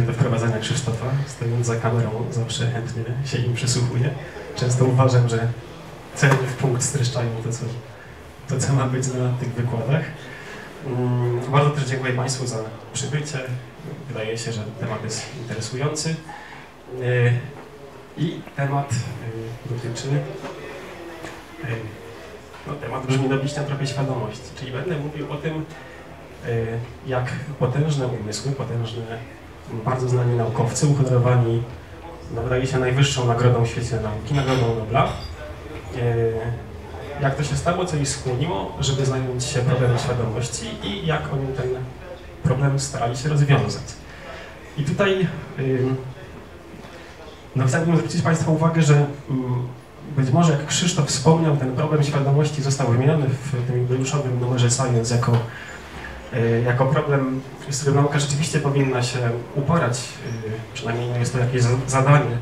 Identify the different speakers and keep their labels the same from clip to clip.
Speaker 1: sobie te wprowadzenia Krzysztofa. Stojąc za kamerą zawsze chętnie się im przysłuchuję. Często uważam, że celnie w punkt streszczają to, co, to, co ma być na tych wykładach. Mm, Bardzo też dziękuję Państwu za przybycie. Wydaje się, że temat jest interesujący. Y, I temat y, dotyczy. y, No, temat brzmi dobiście trochę świadomości, czyli będę mówił o tym, jak potężne umysły, potężne, bardzo znani naukowcy, uhonorowani, no, wydaje się, najwyższą nagrodą w świecie nauki, nagrodą Nobla, y, jak to się stało, co ich skłoniło, żeby zająć się problemem świadomości i jak oni ten problem starali się rozwiązać. I tutaj no, chciałbym zwrócić Państwa uwagę, że mm, być może jak Krzysztof wspomniał, ten problem świadomości został wymieniony w tym jubileuszowym numerze Science jako, jako problem, z którym nauka rzeczywiście powinna się uporać, y, przynajmniej jest to jakieś za- zadanie,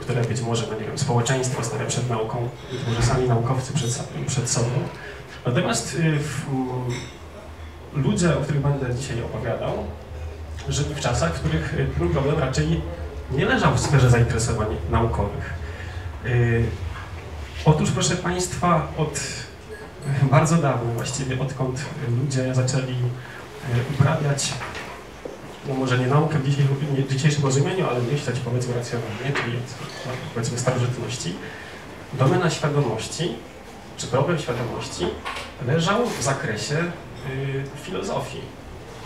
Speaker 1: które być może no, nie wiem, społeczeństwo stawia przed nauką, być może sami naukowcy przed, przed sobą. Natomiast y, w, mm, ludzie, o których będę dzisiaj opowiadał, żyli w czasach, w których y, ten problem raczej nie leżał w sferze zainteresowań naukowych. Y, Otóż, proszę Państwa, od y, bardzo dawna, właściwie odkąd ludzie zaczęli y, uprawiać, no może nie naukę w dzisiejszym, rozumieniu, ale myśleć powiedzmy racjonalnie, czyli od powiedzmy starożytności, domena świadomości, czy problem świadomości leżał w zakresie y, filozofii,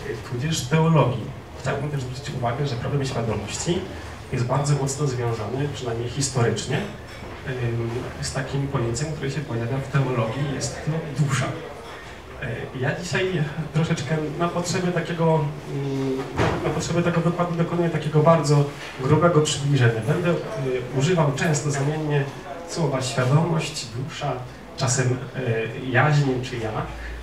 Speaker 1: y, tudzież teologii. Chciałbym też zwrócić uwagę, że problem świadomości jest bardzo mocno związany, przynajmniej historycznie, z takim pojęciem, które się pojawia w teologii, jest to dusza. Y, Ja dzisiaj troszeczkę na potrzeby takiego, mm, na potrzeby tego wykładu dokonuję takiego bardzo grubego przybliżenia. Będę y, używał często zamiennie słowa świadomość, dusza, czasem y, jaźń czy ja,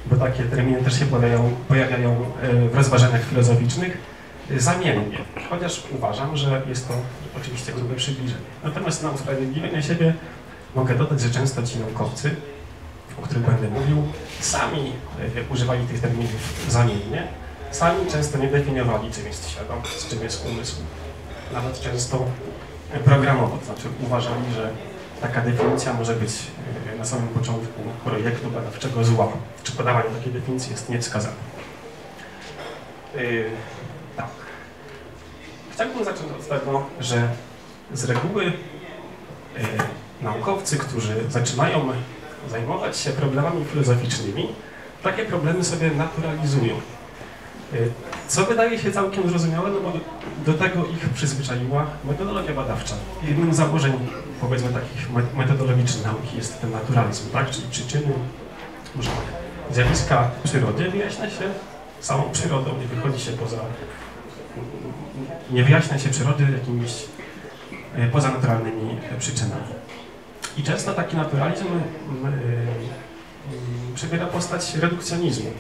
Speaker 1: bo takie terminy też się pojawiają, pojawiają y, w rozważaniach filozoficznych y, zamiennie, chociaż uważam, że jest to oczywiście grube przybliżenie. Natomiast na usprawiedliwienie siebie mogę dodać, że często ci naukowcy, o których będę mówił, sami y, używali tych terminów zamiennie, sami często nie definiowali, czym jest świadomość, czym jest umysł. Nawet często programowo, to znaczy uważali, że taka definicja może być y, na samym początku projektu badawczego zła, czy podawanie takiej definicji jest niewskazane. Chciałbym zacząć od tego, że z reguły yy, naukowcy, którzy zaczynają zajmować się problemami filozoficznymi, takie problemy sobie naturalizują. Yy, Co wydaje się całkiem zrozumiałe, no bo do, do tego ich przyzwyczaiła metodologia badawcza. Jednym z założeń, powiedzmy, takich me- metodologicznych nauki jest ten naturalizm, tak? Czyli przyczyny, może zjawiska w przyrodzie wyjaśnia się samą przyrodą, nie wychodzi się poza, nie wyjaśnia się przyrody jakimiś e, pozanaturalnymi e, przyczynami. I często taki naturalizm e, mm, przybiera postać redukcjonizmu,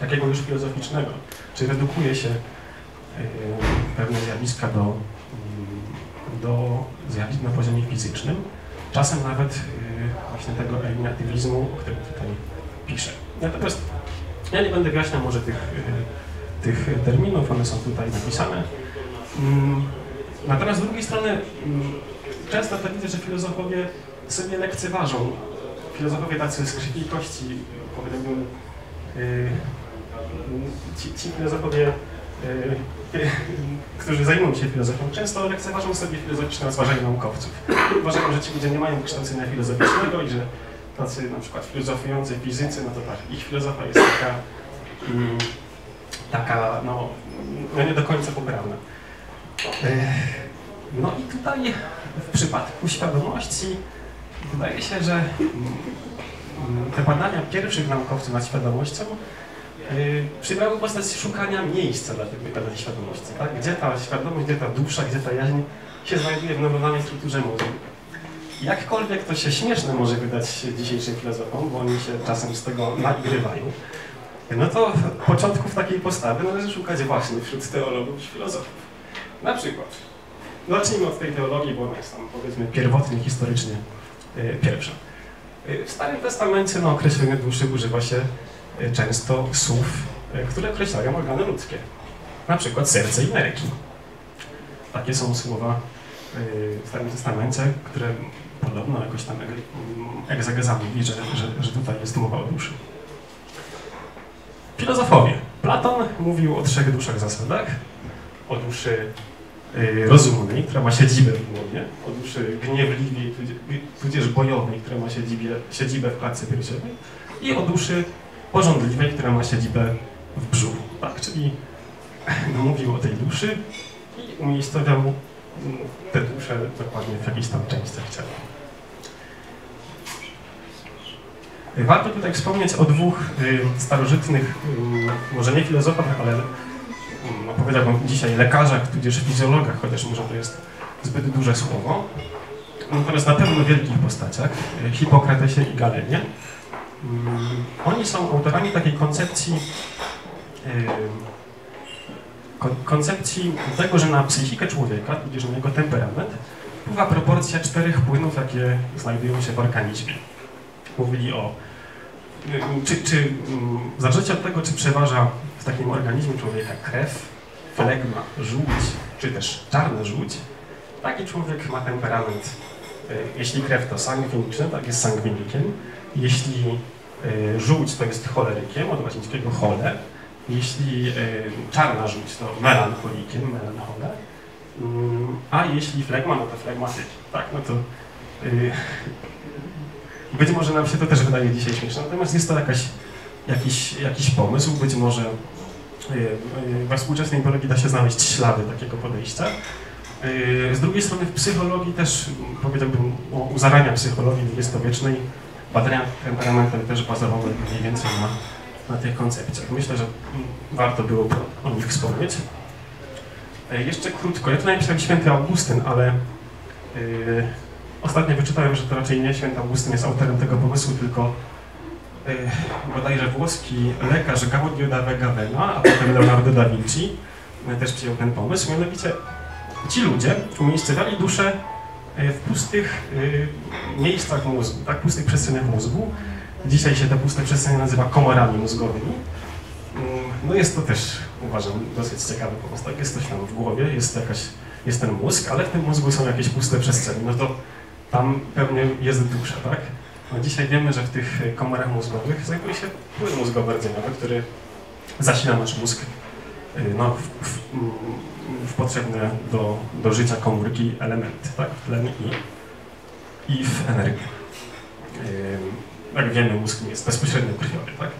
Speaker 1: takiego już filozoficznego, czyli redukuje się e, pewne zjawiska do, mm, do zjawisk na poziomie fizycznym, czasem nawet e, właśnie tego eliminatywizmu, o którym tutaj piszę. Natomiast ja nie będę wyjaśniał może tych, e, tych terminów, one są tutaj napisane. Mm, Natomiast z drugiej strony mm, często to widzę, że filozofowie sobie lekceważą. Filozofowie tacy z krwi kości, powiedziałbym, y, ci, ci filozofowie, y, którzy zajmują się filozofią, często lekceważą sobie filozoficzne rozważania naukowców. Uważają, że ci ludzie nie mają wykształcenia filozoficznego i że tacy na przykład filozofujący fizycy, no to tak, ich filozofia jest taka, mm, taka no, no nie do końca poprawna. Ech, No i tutaj w przypadku świadomości wydaje się, że mm, te badania pierwszych naukowców nad świadomością yy, przybrały postać szukania miejsca dla tych badań świadomości. Tak? Gdzie ta świadomość, gdzie ta dusza, gdzie ta jaźń się znajduje w neuronalnej strukturze mózgu. Jakkolwiek to się śmieszne może wydać dzisiejszym filozofom, bo oni się czasem z tego nagrywają, no to początków takiej postawy należy szukać właśnie wśród teologów i filozofów. Na przykład, zacznijmy od tej teologii, bo ona jest tam powiedzmy pierwotnie, historycznie y, pierwsza. Y, W Starym Testamencie na określenie duszy używa się y, często słów, które określają organy ludzkie. Na przykład serce i nerki. Takie są słowa w Starym Testamencie, które podobno jakoś tam egzegeza mówi, że, że, że tutaj jest mowa o duszy. Filozofowie. Platon mówił o trzech duszach zasadach. O duszy y, rozumnej, która ma siedzibę w głowie, o duszy gniewliwej, tudzież bojowej, która ma siedzibę, siedzibę w klatce piersiowej i o duszy porządliwej, która ma siedzibę w brzuchu. Tak, czyli no, mówił o tej duszy i umiejscowiał te dusze dokładnie w jakichś tam częściach ciała. Warto tutaj wspomnieć o dwóch y, starożytnych, y, może nie filozofach, ale y, no, powiedziałbym dzisiaj lekarzach, tudzież fizjologach, chociaż może to jest zbyt duże słowo. Natomiast na pewno wielkich postaciach, Hipokratesie i Galenie. Oni są autorami takiej koncepcji, koncepcji tego, że na psychikę człowieka, tudzież na jego temperament, wpływa proporcja czterech płynów, jakie znajdują się w organizmie mówili o... Czy, czy mm, zależy od tego, czy przeważa w takim organizmie człowieka krew, flegma, żółć, czy też czarna żółć, taki człowiek ma temperament, e, jeśli krew to sangwiniczny, tak jest sangwinikiem, jeśli e, żółć to jest cholerykiem, od łacińskiego chole, jeśli e, czarna żółć to melancholikiem, melanchole, mm, a jeśli flegma, no to flegmatykiem, tak, no to być może nam się to też wydaje dzisiaj śmieszne, natomiast jest to jakaś, jakiś, jakiś pomysł, być może e, e, we współczesnej biologii da się znaleźć ślady takiego podejścia. E, z drugiej strony w psychologii też, powiedziałbym, u zarania psychologii dwudziestowiecznej badania temperamentem też bazowały mniej więcej na, na tych koncepcjach. Myślę, że warto było o nich wspomnieć. Jeszcze krótko, ja tu napisałem święty Augustyn, ale Ostatnio wyczytałem, że to raczej nie święty Augustyn jest autorem tego pomysłu, tylko yy, bodajże włoski lekarz Gaudio da Vegavena, a potem Leonardo da Vinci yy, też przyjął ten pomysł. Mianowicie ci ludzie umiejscowiali duszę e, w pustych miejscach mózgu, tak, pustych przestrzeniach mózgu. Dzisiaj się te puste przestrzenie nazywa komorami mózgowymi. Mm, no jest to też, uważam, dosyć ciekawy pomysł. Tak? Jest coś tam w głowie, jest jakaś, jest ten mózg, ale w tym mózgu są jakieś puste przestrzenie. No to tam pewnie jest dusza, tak? No dzisiaj wiemy, że w tych komorach mózgowych znajduje się płyn mózgowy rdzeniowy, który zasila nasz mózg y, no, w, w, w potrzebne do, do życia komórki elementy, tak? Tlen i, i w energię. Jak wiemy, mózg nie jest bezpośrednio krwiowy, tak?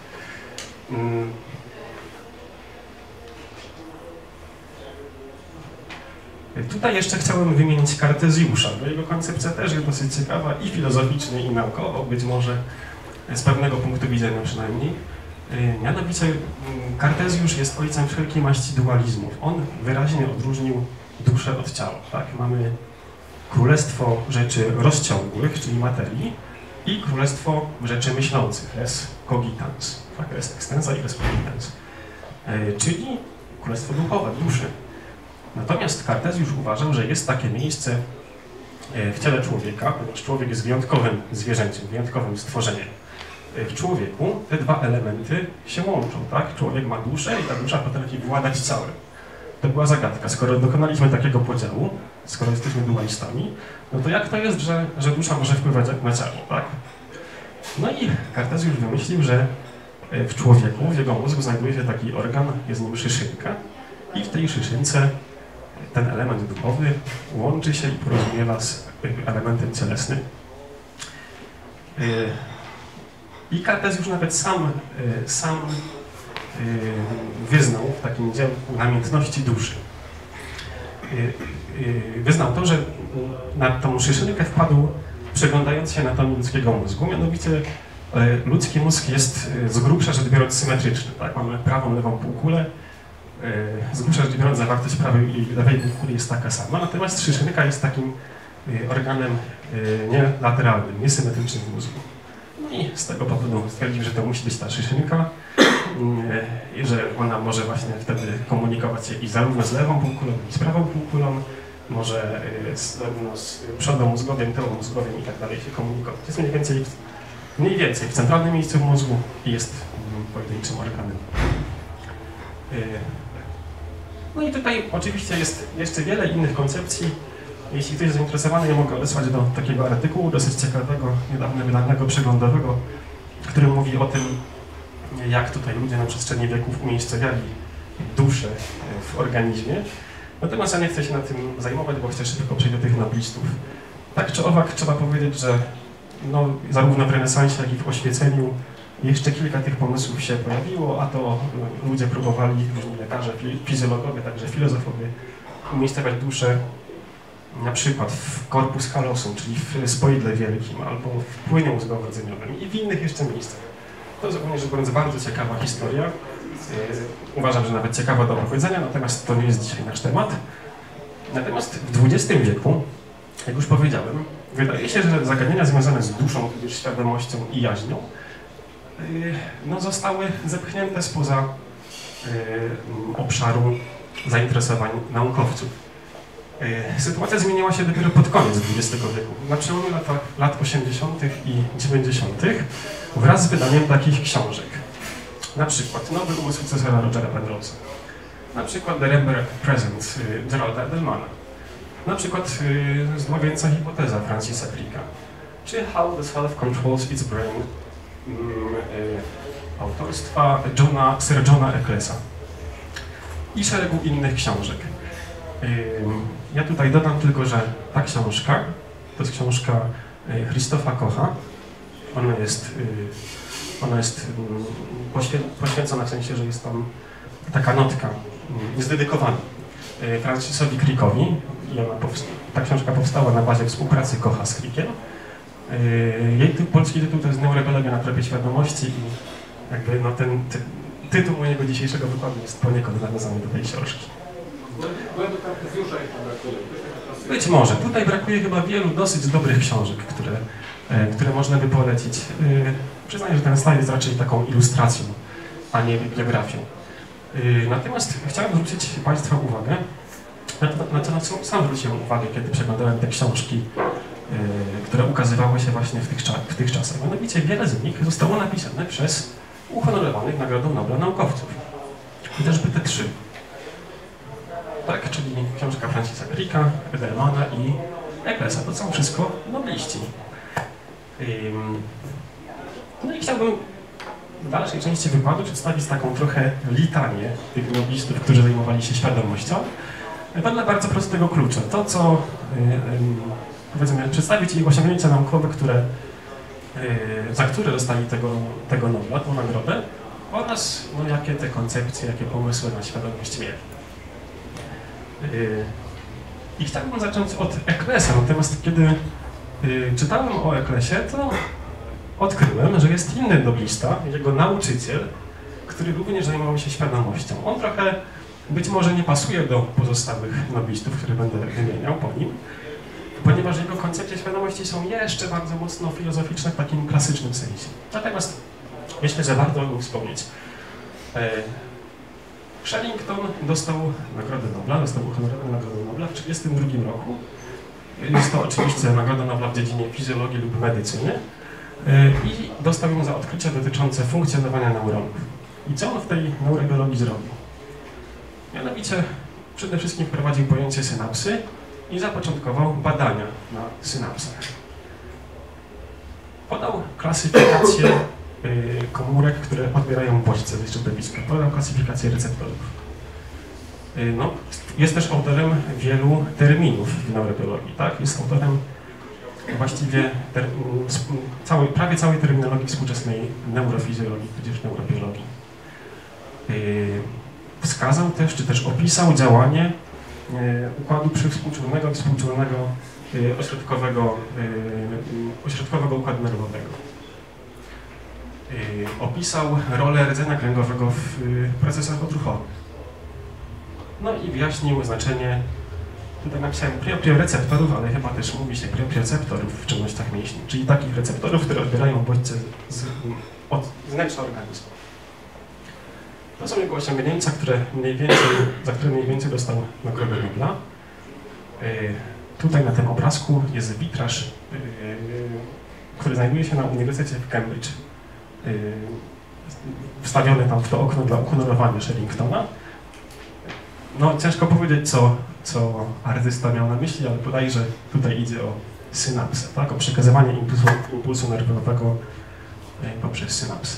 Speaker 1: Tutaj jeszcze chciałbym wymienić Kartezjusza, bo jego koncepcja też jest dosyć ciekawa i filozoficznie, i naukowo, być może z pewnego punktu widzenia przynajmniej. Y, mianowicie mm, Kartezjusz jest ojcem wszelkiej maści dualizmów. On wyraźnie odróżnił duszę od ciała. Tak? Mamy królestwo rzeczy rozciągłych, czyli materii, i królestwo rzeczy myślących, res cogitans, tak? res extensa i res cogitans, y, czyli królestwo duchowe, duszy. Natomiast Kartezjusz uważał, że jest takie miejsce e, w ciele człowieka, ponieważ człowiek jest wyjątkowym zwierzęciem, wyjątkowym stworzeniem. E, w człowieku te dwa elementy się łączą, tak? Człowiek ma duszę i ta dusza potrafi władać całym. To była zagadka. Skoro dokonaliśmy takiego podziału, skoro jesteśmy dualistami, no to jak to jest, że, że dusza może wpływać na ciało, tak? No i Kartezjusz wymyślił, że e, w człowieku, w jego mózgu znajduje się taki organ, jest nim szyszynka i w tej szyszynce ten element duchowy łączy się i porozumiewa z elementem cielesnym. Y, I Kartezjusz nawet sam, y, sam y, wyznał w takim działku namiętności duszy. Wyznał to, że na tą szyszynkę wpadł przeglądając się anatomię ludzkiego mózgu, mianowicie ludzki mózg jest z grubsza rzecz biorąc symetryczny. Tak? Mamy prawą, lewą półkulę, E, z rzecz biorąc zawartość prawej i lewej półkuli jest taka sama, natomiast szyszynka jest takim e, organem e, nielateralnym, niesymetrycznym w mózgu. No i z tego powodu stwierdził, że to musi być ta szyszynka i że ona może właśnie wtedy komunikować się i zarówno z lewą półkulą, i z prawą półkulą, może zarówno z przodą mózgowym, tyłą mózgowym i tak dalej się komunikować. Jest mniej więcej, mniej więcej w centralnym miejscu w mózgu i jest mm, pojedynczym organem. No i tutaj oczywiście jest jeszcze wiele innych koncepcji. Jeśli ktoś jest zainteresowany, ja mogę odesłać do takiego artykułu dosyć ciekawego, niedawno wydanego, przeglądowego, który mówi o tym, jak tutaj ludzie na przestrzeni wieków umiejscowiali duszę w organizmie. Natomiast ja nie chcę się na tym zajmować, bo chcę szybko przejść do tych noblistów. Tak czy owak trzeba powiedzieć, że no, zarówno w renesansie, jak i w oświeceniu jeszcze kilka tych pomysłów się pojawiło, a to ludzie próbowali, różni lekarze, fizjologowie, także filozofowie, umiejscowiać duszę na przykład w korpus kalosum, czyli w spoidle wielkim, albo w płynie mózgowo-rdzeniowym i w innych jeszcze miejscach. To jest ogólnie rzecz biorąc bardzo ciekawa historia. E, uważam, że nawet ciekawa do opowiedzenia, natomiast to nie jest dzisiaj nasz temat. Natomiast w XX wieku, jak już powiedziałem, wydaje się, że zagadnienia związane z duszą, tudzież świadomością i jaźnią no, zostały zepchnięte spoza e, obszaru zainteresowań naukowców. E, sytuacja zmieniła się dopiero pod koniec XX wieku, na przełomie lat, lat 80. i 90. wraz z wydaniem takich książek. Na przykład Nowy umysł Cezara Rogera Penrose'a, na przykład The Rembrandt Present Geralda Edelmana, na przykład Zmawiająca hipoteza Francisa Cricka, czy How the Self Controls Its Brain autorstwa Johna, Sir Johna Ecclesa i szeregu innych książek. Ja tutaj dodam tylko, że ta książka to jest książka y, Christofa Kocha. Ona jest, y, ona jest mm, poświęcona w sensie, że jest tam taka notka, jest mm, dedykowana y, Francisowi Crickowi ta książka powstała na bazie współpracy Kocha z Crickiem. Jej polski tytuł to jest Neurobiologia na tropie świadomości i jakby no ten, ten tytuł mojego dzisiejszego wykładu jest poniekąd nawiązany do tej książki. Być może. Tutaj brakuje chyba wielu dosyć dobrych książek, które, e, które można by polecić. E, przyznaję, że ten slajd jest raczej taką ilustracją, a nie bibliografią. E, natomiast chciałem zwrócić Państwa uwagę na na, na co sam zwróciłem uwagę, kiedy przeglądałem te książki, które ukazywały się właśnie w tych, w tych czasach. Mianowicie wiele z nich zostało napisane przez uhonorowanych Nagrodą Nobla naukowców. Chociażby te trzy tak? Czyli książka Francisa Cricka, Edelmana i Ecclesa. To są wszystko nobliści. No i chciałbym w dalszej części wykładu przedstawić taką trochę litanię tych noblistów, którzy zajmowali się świadomością. Wedle bardzo prostego klucza. To, co powiedzmy, przedstawić ich osiągnięcia naukowe, które, za które dostali tego, tego Nobla, tą nagrodę, oraz no, jakie te koncepcje, jakie pomysły na świadomość mieli. Y, I chciałbym zacząć od Eklesa, natomiast kiedy y, czytałem o Eklesie, to odkryłem, że jest inny noblista, jego nauczyciel, który również zajmował się świadomością. On trochę być może nie pasuje do pozostałych noblistów, które będę wymieniał po nim, ponieważ jego koncepcje świadomości są jeszcze bardzo mocno filozoficzne w takim klasycznym sensie. Natomiast myślę, że warto o nim wspomnieć. E, Sherrington dostał Nagrodę Nobla, dostał uhonorowaną Nagrodę Nobla w 1932 roku. Jest to oczywiście Nagroda Nobla w dziedzinie fizjologii lub medycyny e, i dostał ją za odkrycia dotyczące funkcjonowania neuronów. I co on w tej neurobiologii zrobił? Mianowicie przede wszystkim wprowadził pojęcie synapsy i zapoczątkował badania na synapsach. Podał klasyfikację Y, komórek, które odbierają bodźce ze środowiska. Podam klasyfikację receptorów. Y, no, jest też autorem wielu terminów w neurobiologii, tak? Jest autorem właściwie ter, całej, prawie całej terminologii współczesnej neurofizjologii, tudzież neurobiologii. Y, wskazał też, czy też opisał działanie układu przywspółczulnego współczulnego ośrodkowego, ośrodkowego układu nerwowego. Opisał rolę rdzenia kręgowego w procesach odruchowych. No i wyjaśnił znaczenie, tutaj napisałem receptorów, ale chyba też mówi się receptorów w czynnościach mięśni, czyli takich receptorów, które odbierają bodźce z, od wnętrza organizmu. To są jego osiągnięcia, które mniej więcej, za które mniej więcej dostał Nagrodę Nobla. Y, tutaj na tym obrazku jest witraż, który znajduje się na Uniwersytecie w Cambridge Y, wstawione tam w to okno dla uhonorowania Sherringtona. no ciężko powiedzieć, co, co artysta miał na myśli, ale podaje, że tutaj idzie o synapsę, tak? o przekazywanie impulsu, impulsu nerwowego e, poprzez synapsę.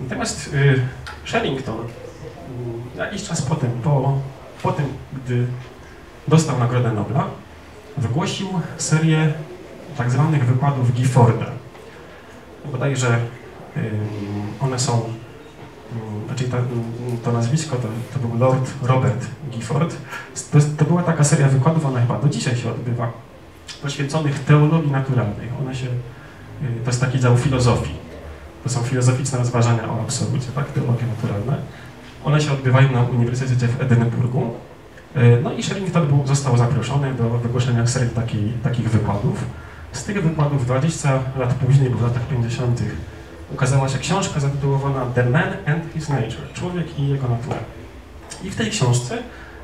Speaker 1: Natomiast y, Sherrington y, jakiś czas potem, po, po tym, gdy dostał Nagrodę Nobla, wygłosił serię tak zwanych wykładów Gifforda. Bodajże y, one są znaczy to, to nazwisko to, to, był Lord Robert Gifford. To, to, była taka seria wykładów, ona chyba do dzisiaj się odbywa, poświęconych teologii naturalnej. One się, y, to jest taki dział filozofii. To są filozoficzne rozważania o absolucie, tak, teologie naturalne. One się odbywają na Uniwersytecie w Edynburgu. Y, no i Sherrington był, został zaproszony do wygłoszenia serii takiej, takich wykładów. Z tych wykładów 20 lat później, bo w latach 50 ukazała się książka zatytułowana The Man and His Nature, Człowiek i jego natura. I w tej książce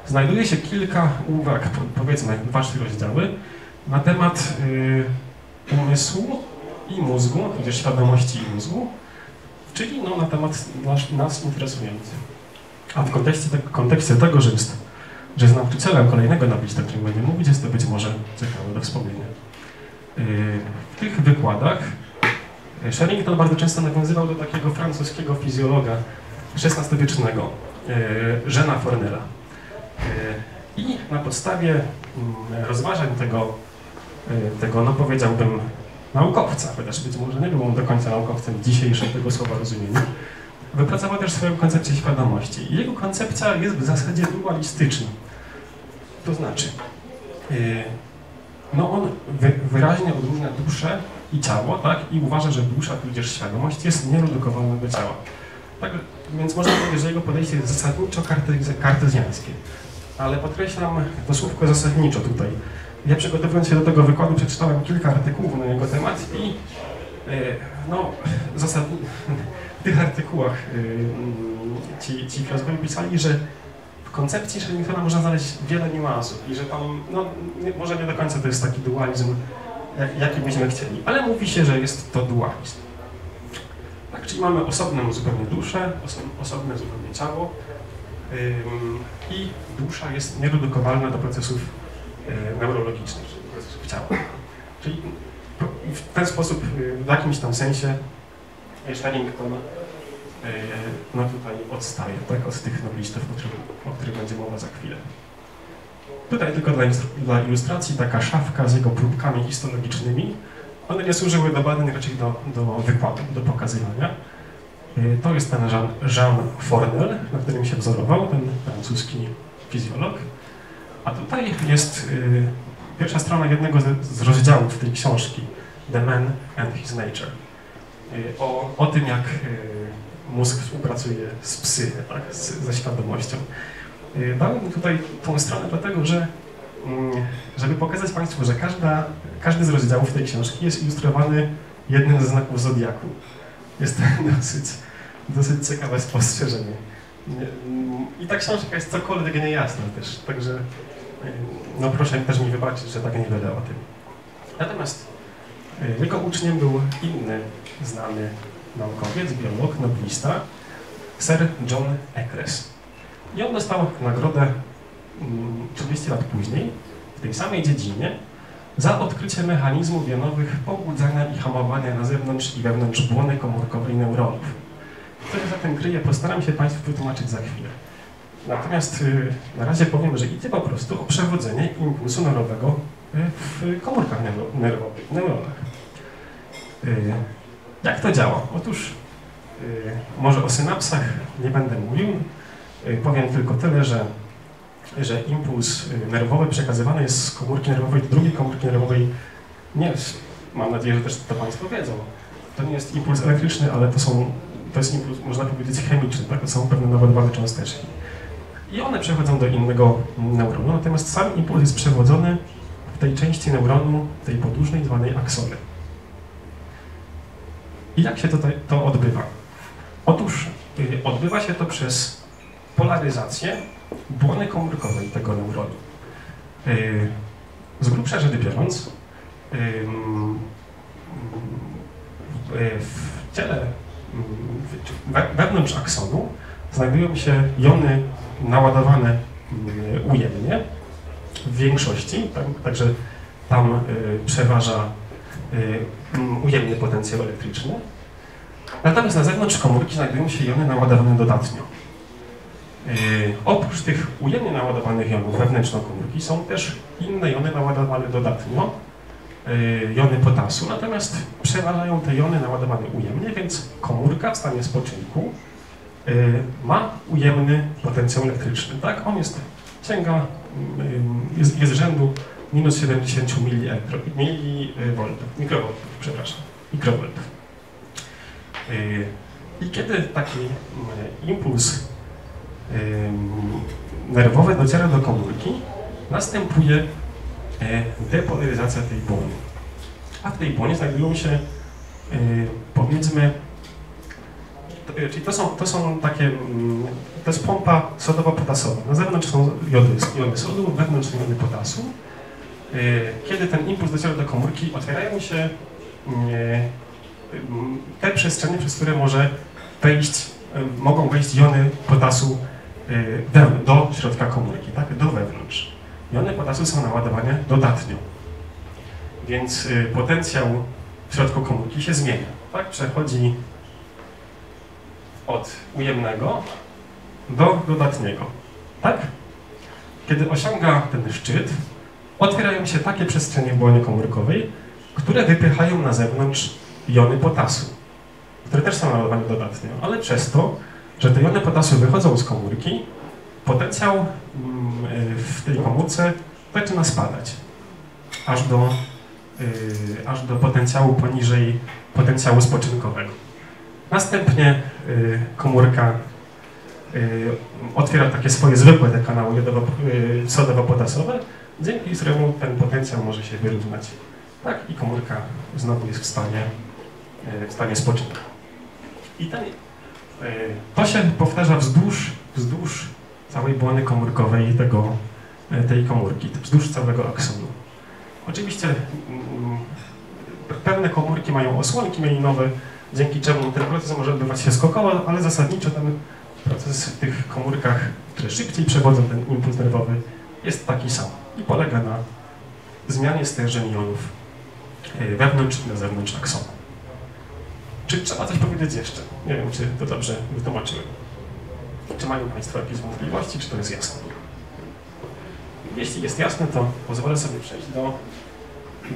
Speaker 1: znajduje się kilka uwag, powiedzmy dwa, trzy rozdziały, na temat y, umysłu i mózgu, tudzież świadomości i mózgu, czyli no, na temat nas, nas interesujący. A w kontekście, te, kontekście tego, że jest, że jest kolejnego noblista, o którym będziemy mówić, jest to być może ciekawe do wspomnienia. Y, w tych wykładach Sherrington bardzo często nawiązywał do takiego francuskiego fizjologa XVI-wiecznego, e, Jeana Fornera. I na podstawie mm, rozważań tego, tego, no powiedziałbym, naukowca, chociaż być może nie był on do końca naukowcem dzisiejszego tego słowa rozumienia, wypracował też swoją koncepcję świadomości. Jego koncepcja jest w zasadzie dualistyczna. To znaczy, no on wyraźnie odróżnia duszę i ciało, tak? I uważa, że dusza, tudzież świadomość jest nieredukowana do ciała. Tak, więc można powiedzieć, że jego podejście jest zasadniczo kartezjańskie. Ale podkreślam to słówko zasadniczo tutaj. Ja przygotowując się do tego wykładu przeczytałem kilka artykułów na jego temat i e, no, zasadni... w tych artykułach e, ci, ci filozofowie pisali, że w koncepcji Sherringtona można znaleźć wiele niuansów i że tam, no, może nie do końca to jest taki dualizm jaki byśmy chcieli. Ale mówi się, że jest to dualizm. Tak, czyli mamy osobną zupełnie duszę, osobne zupełnie ciało i dusza jest nieredukowalna do procesów neurologicznych, czyli do procesów ciała. Czyli w ten sposób, y, w jakimś tam sensie Sherrington y, no tutaj odstaje tak, od tych noblistów, o których, o których będzie mowa za chwilę. Tutaj tylko dla, dla, ilustracji taka szafka z jego próbkami histologicznymi. One nie służyły do badań, raczej do, do wykładu, do pokazywania. To jest ten Jean, Jean Fornel, na którym się wzorował, ten francuski fizjolog. A tutaj jest y, pierwsza strona jednego z, rozdziałów tej książki, The Man and His Nature. Y, o, o tym, jak y, mózg współpracuje z psy, tak, z, ze świadomością. Dałem tutaj tą stronę dlatego, że mm, żeby pokazać Państwu, że każda, każdy z rozdziałów tej książki jest ilustrowany jednym ze znaków Zodiaku. Jest to dosyć, dosyć ciekawe spostrzeżenie. Mm, I ta książka jest cokolwiek niejasna też, także no proszę też mi wybaczyć, że tak niewiele o tym. Natomiast y, jego uczniem był inny znany naukowiec, biolog, noblista, Sir John Eccles. I on dostał nagrodę 30 mm, lat później, w tej samej dziedzinie, za odkrycie mechanizmów jonowych pobudzania i hamowania na zewnątrz i wewnątrz błony komórkowej neuronów. Co się za tym kryje, postaram się Państwu wytłumaczyć za chwilę. Natomiast y, na razie powiem, że idzie po prostu o przewodzenie impulsu nerwowego y, w komórkach nerwowych, neuronach. Y, jak to działa? Otóż może o synapsach nie będę mówił, powiem tylko tyle, że, że impuls nerwowy przekazywany jest z komórki nerwowej do drugiej komórki nerwowej. Nie, mam nadzieję, że też to Państwo wiedzą. To nie jest impuls elektryczny, ale to, są, to jest impuls, można powiedzieć, chemiczny. Tak? To są pewne naładowane cząsteczki. I one przechodzą do innego neuronu, natomiast sam impuls jest przewodzony w tej części neuronu, tej podłużnej, zwanej aksony. I jak się to, to odbywa? Otóż y, odbywa się to przez polaryzację błony komórkowej tego neuronu. Y, z grubsza rzecz biorąc, w ciele, wewnątrz aksonu znajdują się jony naładowane mm, ujemnie w większości, tak, także tam y, przeważa y, mm, ujemny potencjał elektryczny. Natomiast na zewnątrz komórki znajdują się jony naładowane dodatnio. Y, oprócz tych ujemnie naładowanych jonów wewnętrznokomórki są też inne jony naładowane dodatnio, jony potasu, natomiast przeważają te jony naładowane ujemnie, więc komórka w stanie spoczynku ma ujemny potencjał elektryczny. Tak? On jest, sięga, y, jest, jest rzędu minus 70 milivoltów, mikrowoltów, przepraszam, mikrowoltów. Y, I kiedy taki y, impuls nerwowy dociera do komórki, następuje depolaryzacja tej błony. A w tej błonie znajdują się, powiedzmy, czyli to są, to są takie, mm, to jest pompa sodowo-potasowa. Na zewnątrz są jody, jody sodu, wewnątrz jody potasu. Kiedy ten impuls dociera do komórki, otwierają się te przestrzenie, przez które może wejść, mogą wejść jony potasu do środka komórki, tak? do wewnątrz. Jony potasu są naładowane dodatnio. Więc potencjał w środku komórki się zmienia. Tak? Przechodzi od ujemnego do dodatniego. Tak? Kiedy osiąga ten szczyt, otwierają się takie przestrzenie w błonie komórkowej, które wypychają na zewnątrz jony potasu, które też są naładowane dodatnio, ale przez to że te jony potasu wychodzą z komórki, potencjał mm, w tej komórce zaczyna spadać aż do, y, aż do potencjału poniżej potencjału spoczynkowego. Następnie y, komórka y, otwiera takie swoje zwykłe te kanały sodowo-potasowe, dzięki któremu ten potencjał może się wyrównać. Tak, i komórka znowu jest w stanie, w stanie spoczynku. I ten to się powtarza wzdłuż, wzdłuż całej błony komórkowej tego, tej komórki, wzdłuż całego aksonu. Oczywiście mm, pewne komórki mają osłonki mielinowe, dzięki czemu ten proces może odbywać się skokowo, ale zasadniczo ten proces w tych komórkach, które szybciej przewodzą ten impuls nerwowy, jest taki sam i polega na zmianie stężeń jonów e, wewnątrz i na zewnątrz aksonu. Czy trzeba coś powiedzieć jeszcze? Nie wiem, czy to dobrze wytłumaczyłem. Czy mają Państwo jakieś wątpliwości, czy to jest jasne? Jeśli jest jasne, to pozwolę sobie przejść do,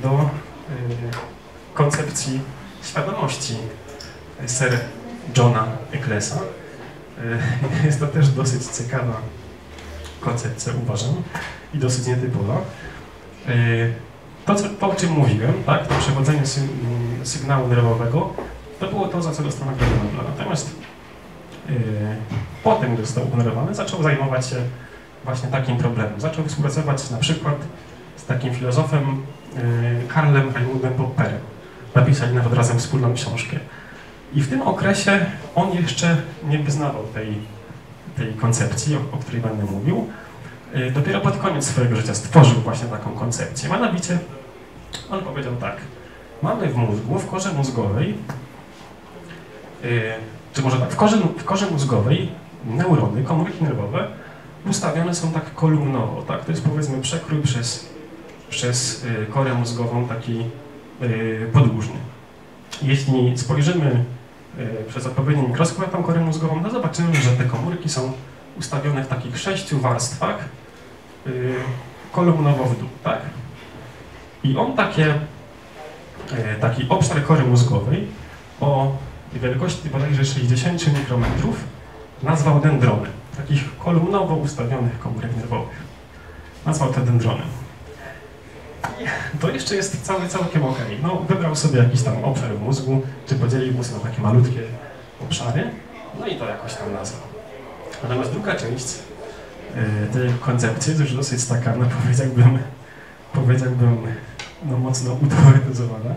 Speaker 1: do yy, koncepcji świadomości Sir Johna Ecclesa. Yy, jest to też dosyć ciekawa koncepcja, uważam, i dosyć nietypowa. Yy, to, co, to, o czym mówiłem, tak, to przewodzenie sygnału nerwowego to było to, za co dostał Nagrodę Nobla. Natomiast yy, potem, gdy został uhonorowany, zaczął zajmować się właśnie takim problemem. Zaczął współpracować na przykład z takim filozofem yy, Karlem Popperem. Napisali nawet razem wspólną książkę. I w tym okresie on jeszcze nie wyznawał tej, tej koncepcji, o, o której będę mówił. Yy, dopiero pod koniec swojego życia stworzył właśnie taką koncepcję. Mianowicie on powiedział tak. Mamy w mózgu, w korze mózgowej Y, czy może tak, w korze, w korze mózgowej neurony, komórki nerwowe ustawione są tak kolumnowo, tak? To jest powiedzmy przekrój przez, przez y, korę mózgową taki y, podłużny. Jeśli spojrzymy przez odpowiedni mikroskop korę mózgową, to zobaczymy, że te komórki są ustawione w takich sześciu warstwach kolumnowo w dół, tak? I on takie, taki obszar kory mózgowej o wielkości bodajże 60 mikrometrów nazwał dendronem, takich kolumnowo ustawionych komórek nerwowych. Nazwał to dendronem. To jeszcze jest cały, całkiem ok. No, wybrał sobie jakiś tam obszar mózgu, czy podzielił mózg na takie malutkie obszary, no i to jakoś tam nazwał. Natomiast druga część y, tej koncepcji już dosyć taka, no powiedziałbym, powiedziałbym no, mocno uteoretyzowana.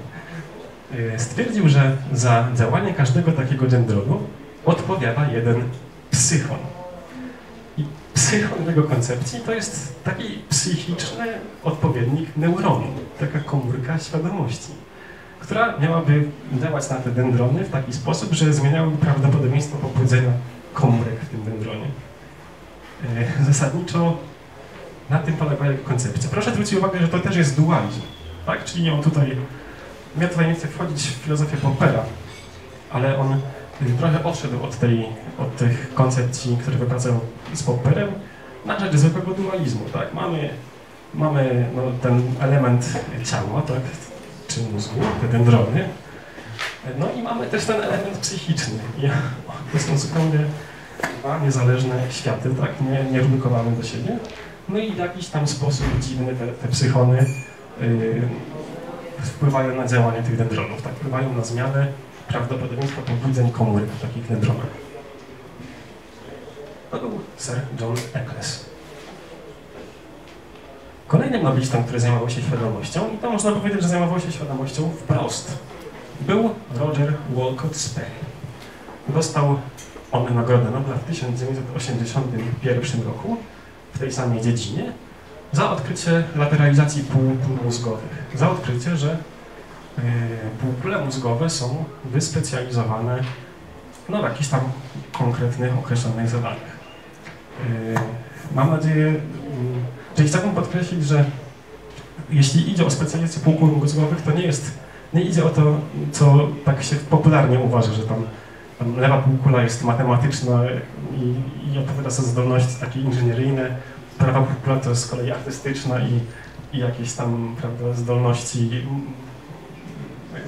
Speaker 1: Y, stwierdził, że za działanie każdego takiego dendronu odpowiada jeden psychon. Psychon koncepcji to jest taki psychiczny odpowiednik neuronu, taka komórka świadomości, która miałaby działać na te dendrony w taki sposób, że zmieniałyby prawdopodobieństwo pobudzenia komórek w tym dendronie. E, Zasadniczo na tym polega jego koncepcja. Proszę zwrócić uwagę, że to też jest dualizm, tak? Czyli on tutaj, ja tutaj nie chcę wchodzić w filozofię Poppera, ale on trochę odszedł od, tej, od tych koncepcji, które wypracował z Popperem, na rzecz zwykłego dualizmu, tak? Mamy, mamy no, ten element ciała, tak? Czy mózgu, te dendrony, no i mamy też ten element psychiczny. I to są zupełnie dwa niezależne światy, tak? Nie, nierunkowane do siebie. No i w jakiś tam sposób dziwny te, te psychony yy, wpływają na działanie tych dendronów, tak? Wpływają na zmianę prawdopodobieństwa pobudzeń komórek w takich dendronach. To był Sir John Eccles. Kolejnym noblistą, który zajmował się świadomością, i to można powiedzieć, że zajmował się świadomością wprost, był Roger Walcott Sperry. Dostał on Nagrodę Nobla w 1981 roku w tej samej dziedzinie za odkrycie lateralizacji półkul mózgowych. Za odkrycie, że półkule mózgowe są wyspecjalizowane no, w jakichś tam konkretnych, określonych zadaniach. Y, mam nadzieję, y, że chciałbym podkreślić, że jeśli idzie o specjalizację półkul mózgowych, to nie jest, nie idzie o to, co tak się popularnie uważa, że tam, tam lewa półkula jest matematyczna i, i odpowiada za zdolności takie inżynieryjne, prawa półkula to jest z kolei artystyczna i, i jakieś tam prawda, zdolności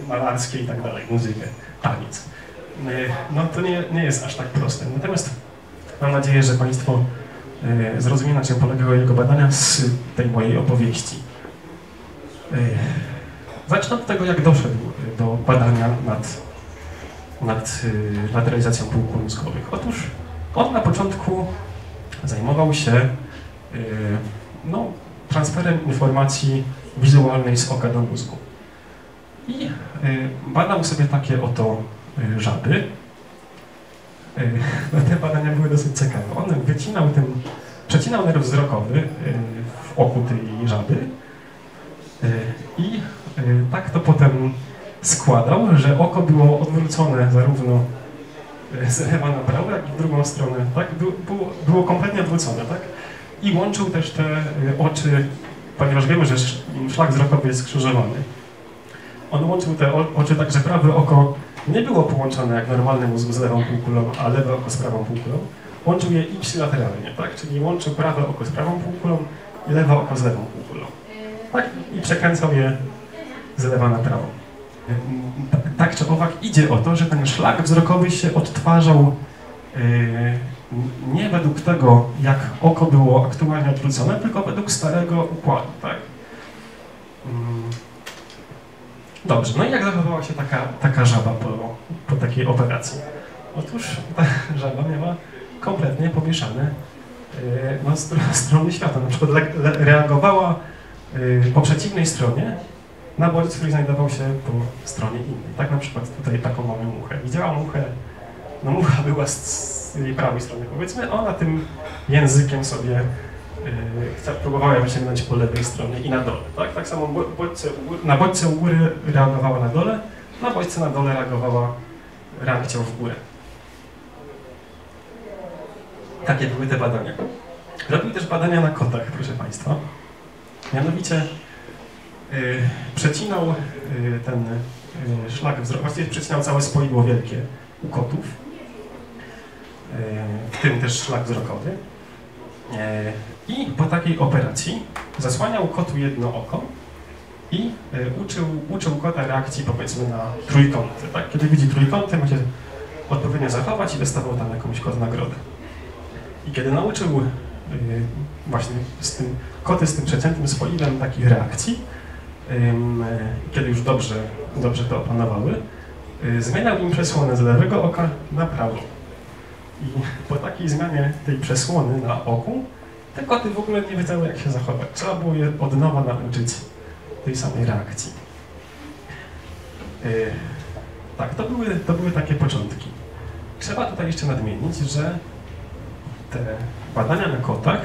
Speaker 1: malarskie i tak dalej, muzykę, taniec. No to nie, nie jest aż tak proste. Natomiast mam nadzieję, że Państwo e, zrozumie, na czym polegały jego badania z tej mojej opowieści. E, zacznę od tego, jak doszedł do badania nad, nad e, lateralizacją półkul mózgowych. Otóż on na początku zajmował się no, transferem informacji wizualnej z oka do mózgu. I badał sobie takie oto żaby. No, te badania były dosyć ciekawe. On wycinał tym, przecinał nerw wzrokowy w oku tej żaby i tak to potem składał, że oko było odwrócone zarówno z lewa na prawo, jak i w drugą stronę, tak? Było, było kompletnie odwrócone, tak? I łączył też te oczy, ponieważ wiemy, że szlak wzrokowy jest skrzyżowany. On łączył te oczy tak, że prawe oko nie było połączone jak normalny mózg z lewą półkulą, a lewe oko z prawą półkulą. Łączył je ipsilateralnie, tak? Czyli łączył prawe oko z prawą półkulą i lewe oko z lewą półkulą. Tak? I przekręcał je z lewa na prawo. Tak czy owak idzie o to, że ten szlak wzrokowy się odtwarzał yy, nie według tego, jak oko było aktualnie odwrócone, tylko według starego układu, tak? Dobrze, no i jak zachowała się taka, taka żaba po, po takiej operacji? Otóż ta żaba miała kompletnie pomieszane yy, no, strony świata. Na przykład reagowała yy, po przeciwnej stronie na bodziec, który znajdował się po stronie innej. Tak na przykład tutaj taką mamy muchę. Widziała muchę, no mucha była z jej prawej strony powiedzmy, ona tym językiem sobie yy, próbowała wyciągnąć po lewej stronie i na dole. Tak, tak samo bodźce, na bodźce u góry reagowała na dole, na bodźce na dole reagowała reakcją w górę. Takie były te badania. Robił też badania na kotach, proszę Państwa. Mianowicie yy, przecinał yy, ten yy, szlak wzrokowy, właściwie przecinał całe spoidło wielkie u kotów, w tym też szlak wzrokowy. I po takiej operacji zasłaniał kotu jedno oko i uczył, uczył kota reakcji powiedzmy na trójkąty. Tak? Kiedy widzi trójkąty, ma się odpowiednio zachować i dostawał tam jakąś kot nagrodę. I kiedy nauczył yy, właśnie z tym, koty z tym przeciętnym spoilem takich reakcji, kiedy już dobrze, dobrze to opanowały, zmieniał im przesłonę z lewego oka na prawo. I po takiej zmianie tej przesłony na oku, te koty w ogóle nie wiedziały, jak się zachować. Trzeba było je od nowa nauczyć tej samej reakcji. Tak, to były, to były takie początki. Trzeba tutaj jeszcze nadmienić, że te badania na kotach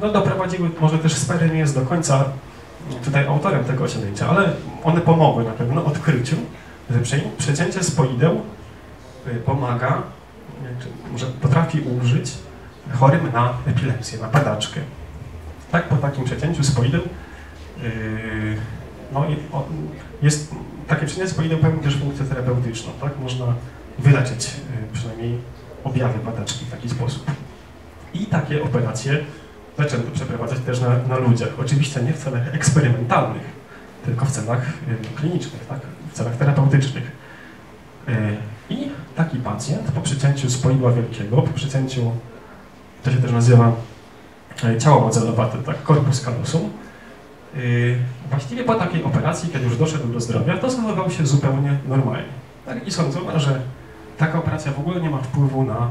Speaker 1: no, doprowadziły, może też Sperry nie jest do końca tutaj autorem tego osiągnięcia, ale one pomogły na pewno odkryciu, że przecięcie spoideł pomaga czy może potrafi ulżyć chorym na epilepsję, na padaczkę. Tak po takim przecięciu spoidem yy, no, jest takie przecięcie spoidem pełni też funkcję terapeutyczną, tak? Można wyleczyć przynajmniej objawy padaczki w taki sposób. I takie operacje zaczęto przeprowadzać też na, na ludziach. Oczywiście nie w celach eksperymentalnych, tylko w celach klinicznych, tak? w celach terapeutycznych. I taki pacjent po przycięciu spoidła wielkiego, po przycięciu, to się też nazywa y, ciało modelowate, tak? corpus callosum, właściwie po takiej operacji, kiedy już doszedł do zdrowia, to zachował się zupełnie normalnie. Tak? I sądzono, że taka operacja w ogóle nie ma wpływu na,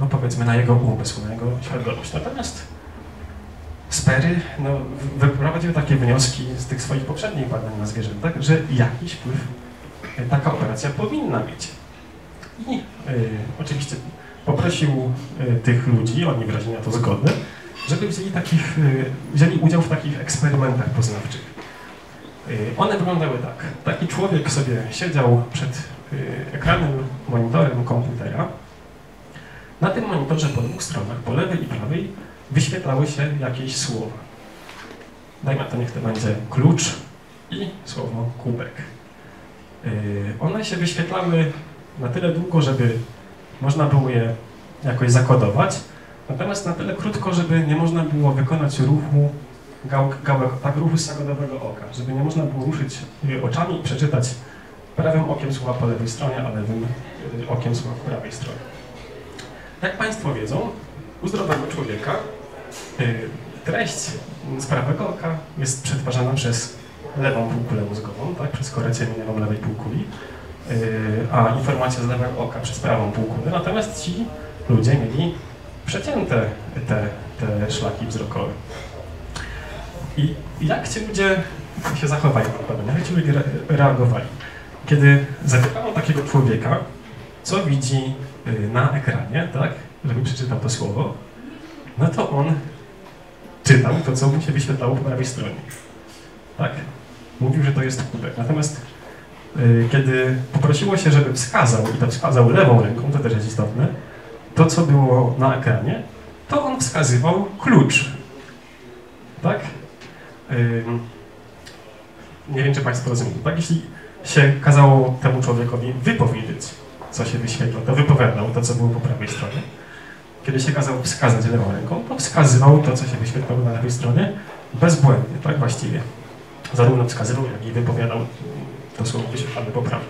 Speaker 1: no powiedzmy, na jego umysł, na jego świadomość. Natomiast Sperry no, wyprowadził takie wnioski z tych swoich poprzednich badań na zwierzętach, że jakiś wpływ e, taka operacja powinna mieć. I y, oczywiście poprosił y, tych ludzi, oni wyraźnie na to zgodne, żeby wzięli, takich, y, wzięli udział w takich eksperymentach poznawczych. One wyglądały tak. Taki człowiek sobie siedział przed ekranem, monitorem komputera. Na tym monitorze po dwóch stronach, po lewej i prawej, wyświetlały się jakieś słowa. Dajmy to, niech to będzie klucz i słowo kubek. Yy, one się wyświetlały na tyle długo, żeby można było je jakoś zakodować, natomiast na tyle krótko, żeby nie można było wykonać ruchu gałek, gałek, tak ruchu sagodowego oka, żeby nie można było ruszyć oczami i przeczytać prawym okiem słowa po lewej stronie, a lewym yy, okiem słowa po prawej stronie. Jak Państwo wiedzą, u zdrowego człowieka treść z prawego oka jest przetwarzana przez lewą półkulę mózgową, tak, przez korę ciemienną lewej półkuli, y, a informacja z lewego oka przez prawą półkulę. Natomiast ci ludzie mieli przecięte te, te szlaki wzrokowe. I jak ci ludzie się zachowali na Jak ci ludzie reagowali? Kiedy zapytano takiego człowieka, co widzi y, na ekranie, tak, żeby przeczytał to słowo, no to on czytał to, co mu się wyświetlało po prawej stronie. Tak? Mówił, że to jest kubek. Natomiast yy, kiedy poprosiło się, żeby wskazał, i to wskazał lewą ręką, to też jest istotne, to, co było na ekranie, to on wskazywał klucz. Tak? Nie wiem, czy Państwo rozumieją. Tak? Jeśli się kazało temu człowiekowi wypowiedzieć, co się wyświetla, to wypowiadał to, co było po prawej stronie kiedy się kazał wskazać lewą ręką, to wskazywał to, co się wyświetlało na lewej stronie, bezbłędnie, tak właściwie. Zarówno wskazywał, jak i wypowiadał słowo wyświetlane poprawnie.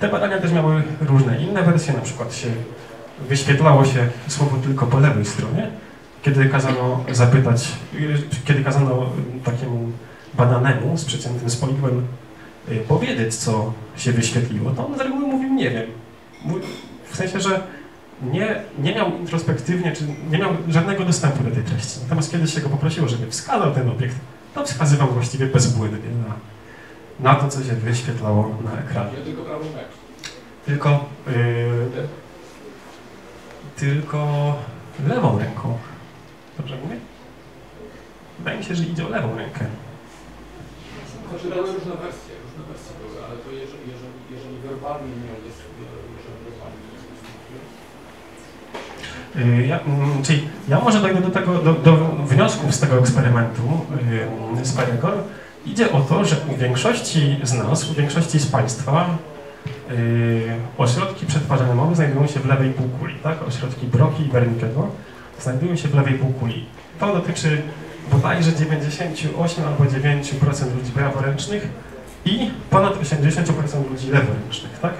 Speaker 1: Te badania też miały różne inne wersje, na przykład się wyświetlało się słowo tylko po lewej stronie, kiedy kazano zapytać, kiedy kazano takiemu badanemu z przeciętnym spoidłem y, powiedzieć, co się wyświetliło, to on z reguły mówił nie wiem. W sensie, że nie, nie miał introspektywnie, czy nie miał żadnego dostępu do tej treści. Natomiast kiedy się go poprosiło, żeby wskazał ten obiekt, to wskazywał właściwie bezbłędnie na, na to, co się wyświetlało na ekranie.
Speaker 2: Ja tylko prawą.
Speaker 1: Tylko, yy, tylko lewą ręką. Dobrze mówię? Wydaje mi się, że idzie o lewą rękę.
Speaker 2: Znaczy różne wersje, różne wersje były, ale to jeżeli, jeżeli, jeżeli werbalnie nie jest
Speaker 1: Y, ja, mm, czyli ja może dojdę do tego, do, do wniosków z tego eksperymentu z y, Parego. Idzie o to, że u większości z nas, u większości z Państwa yy, ośrodki przetwarzania mowy znajdują się w lewej półkuli, tak? Ośrodki Broki i Wernickiego znajdują się w lewej półkuli. To dotyczy bodajże 98 albo 9% ludzi praworęcznych i ponad 80% ludzi leworęcznych, tak?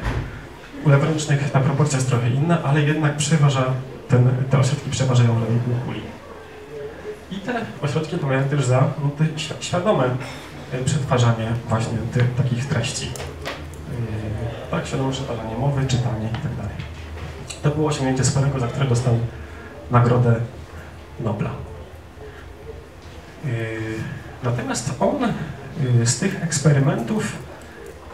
Speaker 1: U leworęcznych ta proporcja jest trochę inna, ale jednak przeważa ten, te ośrodki przeważają w lewej półkuli. I te ośrodki odpowiadają też za no, świadome e, przetwarzanie właśnie tych, takich treści. Yy, tak, świadome przetwarzanie mowy, czytanie itd. Tak to było osiągnięcie Sperego, za które dostał Nagrodę Nobla. Yy, natomiast on z tych eksperymentów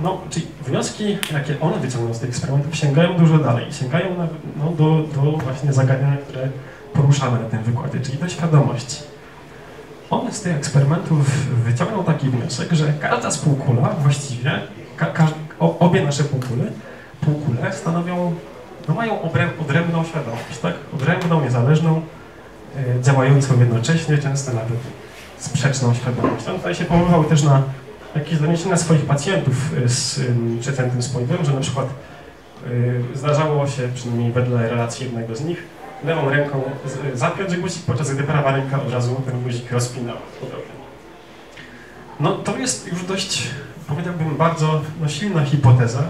Speaker 1: no, czyli wnioski, jakie on wyciągnął z tych eksperymentów, sięgają dużo dalej. Sięgają na, no, do, do właśnie zagadnienia, które poruszamy na tym wykładzie, czyli do świadomości. On z tych eksperymentów wyciągnął taki wniosek, że każda spółkula właściwie, ka, obie nasze półkule, półkule stanowią no mają odrębną świadomość, tak? Odrębną, niezależną, y, działającą jednocześnie, często nawet sprzeczną świadomość. On tutaj się powoływał też na jakieś doniesienia swoich pacjentów y, z ym, przeciętym spojrzem, że na przykład y, zdarzało się, przynajmniej wedle relacji jednego z nich, lewą ręką z- zapiąć guzik, podczas gdy prawa ręka od razu ten guzik rozpinała. No to jest już dość, powiedziałbym, bardzo no, silna hipoteza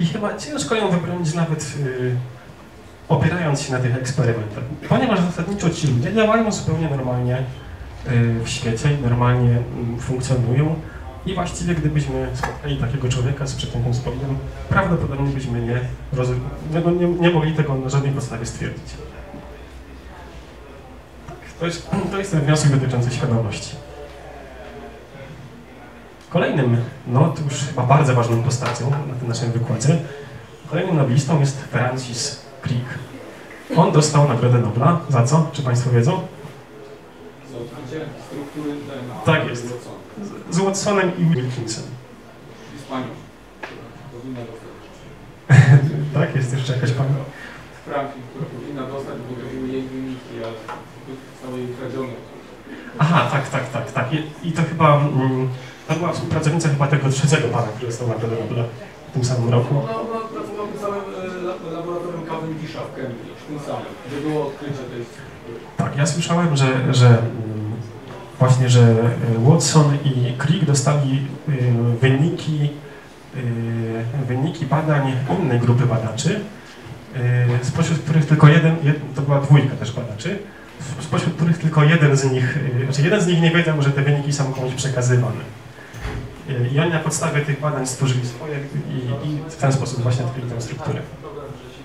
Speaker 1: i chyba ciężko ją wybronić nawet y, opierając się na tych eksperymentach, ponieważ zasadniczo ci ludzie działają zupełnie normalnie y, w świecie i normalnie mm, funkcjonują i właściwie gdybyśmy spotkali takiego człowieka z przeciętnym spojrzeniem, prawdopodobnie byśmy nie, roz, no, nie, nie mogli tego na żadnej podstawie stwierdzić. Tak, to jest, to jest ten wniosek dotyczący świadomości. Kolejnym, no to już chyba bardzo ważną postacią na tym naszym wykładzie, kolejnym noblistą jest Francis Crick. On dostał Nagrodę Nobla. Za co? Czy Państwo wiedzą?
Speaker 2: Za odkrycie struktury DNA.
Speaker 1: Tak jest. Z, z Watsonem i Wilkinsem.
Speaker 2: Hiszpanią. Powinna dostać.
Speaker 1: Tak, jest jeszcze jakaś pani.
Speaker 2: Franklin, która powinna dostać, bo to były jej wyniki, ale zostały jej kradzione.
Speaker 1: Aha, tak, tak, tak, tak. I, i to chyba, mm, to była współpracownica chyba tego trzeciego pana, który dostał Nagrodę Nobla w tym samym roku.
Speaker 2: Ona, ona pracowała w tym samym e, la- laboratorium Cavendisha w Cambridge, w tym samym, gdzie było odkrycie tej.
Speaker 1: Tak, ja słyszałem, że, że mm, właśnie, że e, Watson i Crick dostali y, wyniki, y, wyniki badań innej grupy badaczy, spośród których tylko jeden, jed, to była dwójka też badaczy, spośród których tylko jeden z nich, znaczy jeden z nich nie wiedział, że te wyniki są komuś przekazywane. I oni na podstawie tych badań stworzyli swoje i, i w ten sposób właśnie odkryli tę strukturę.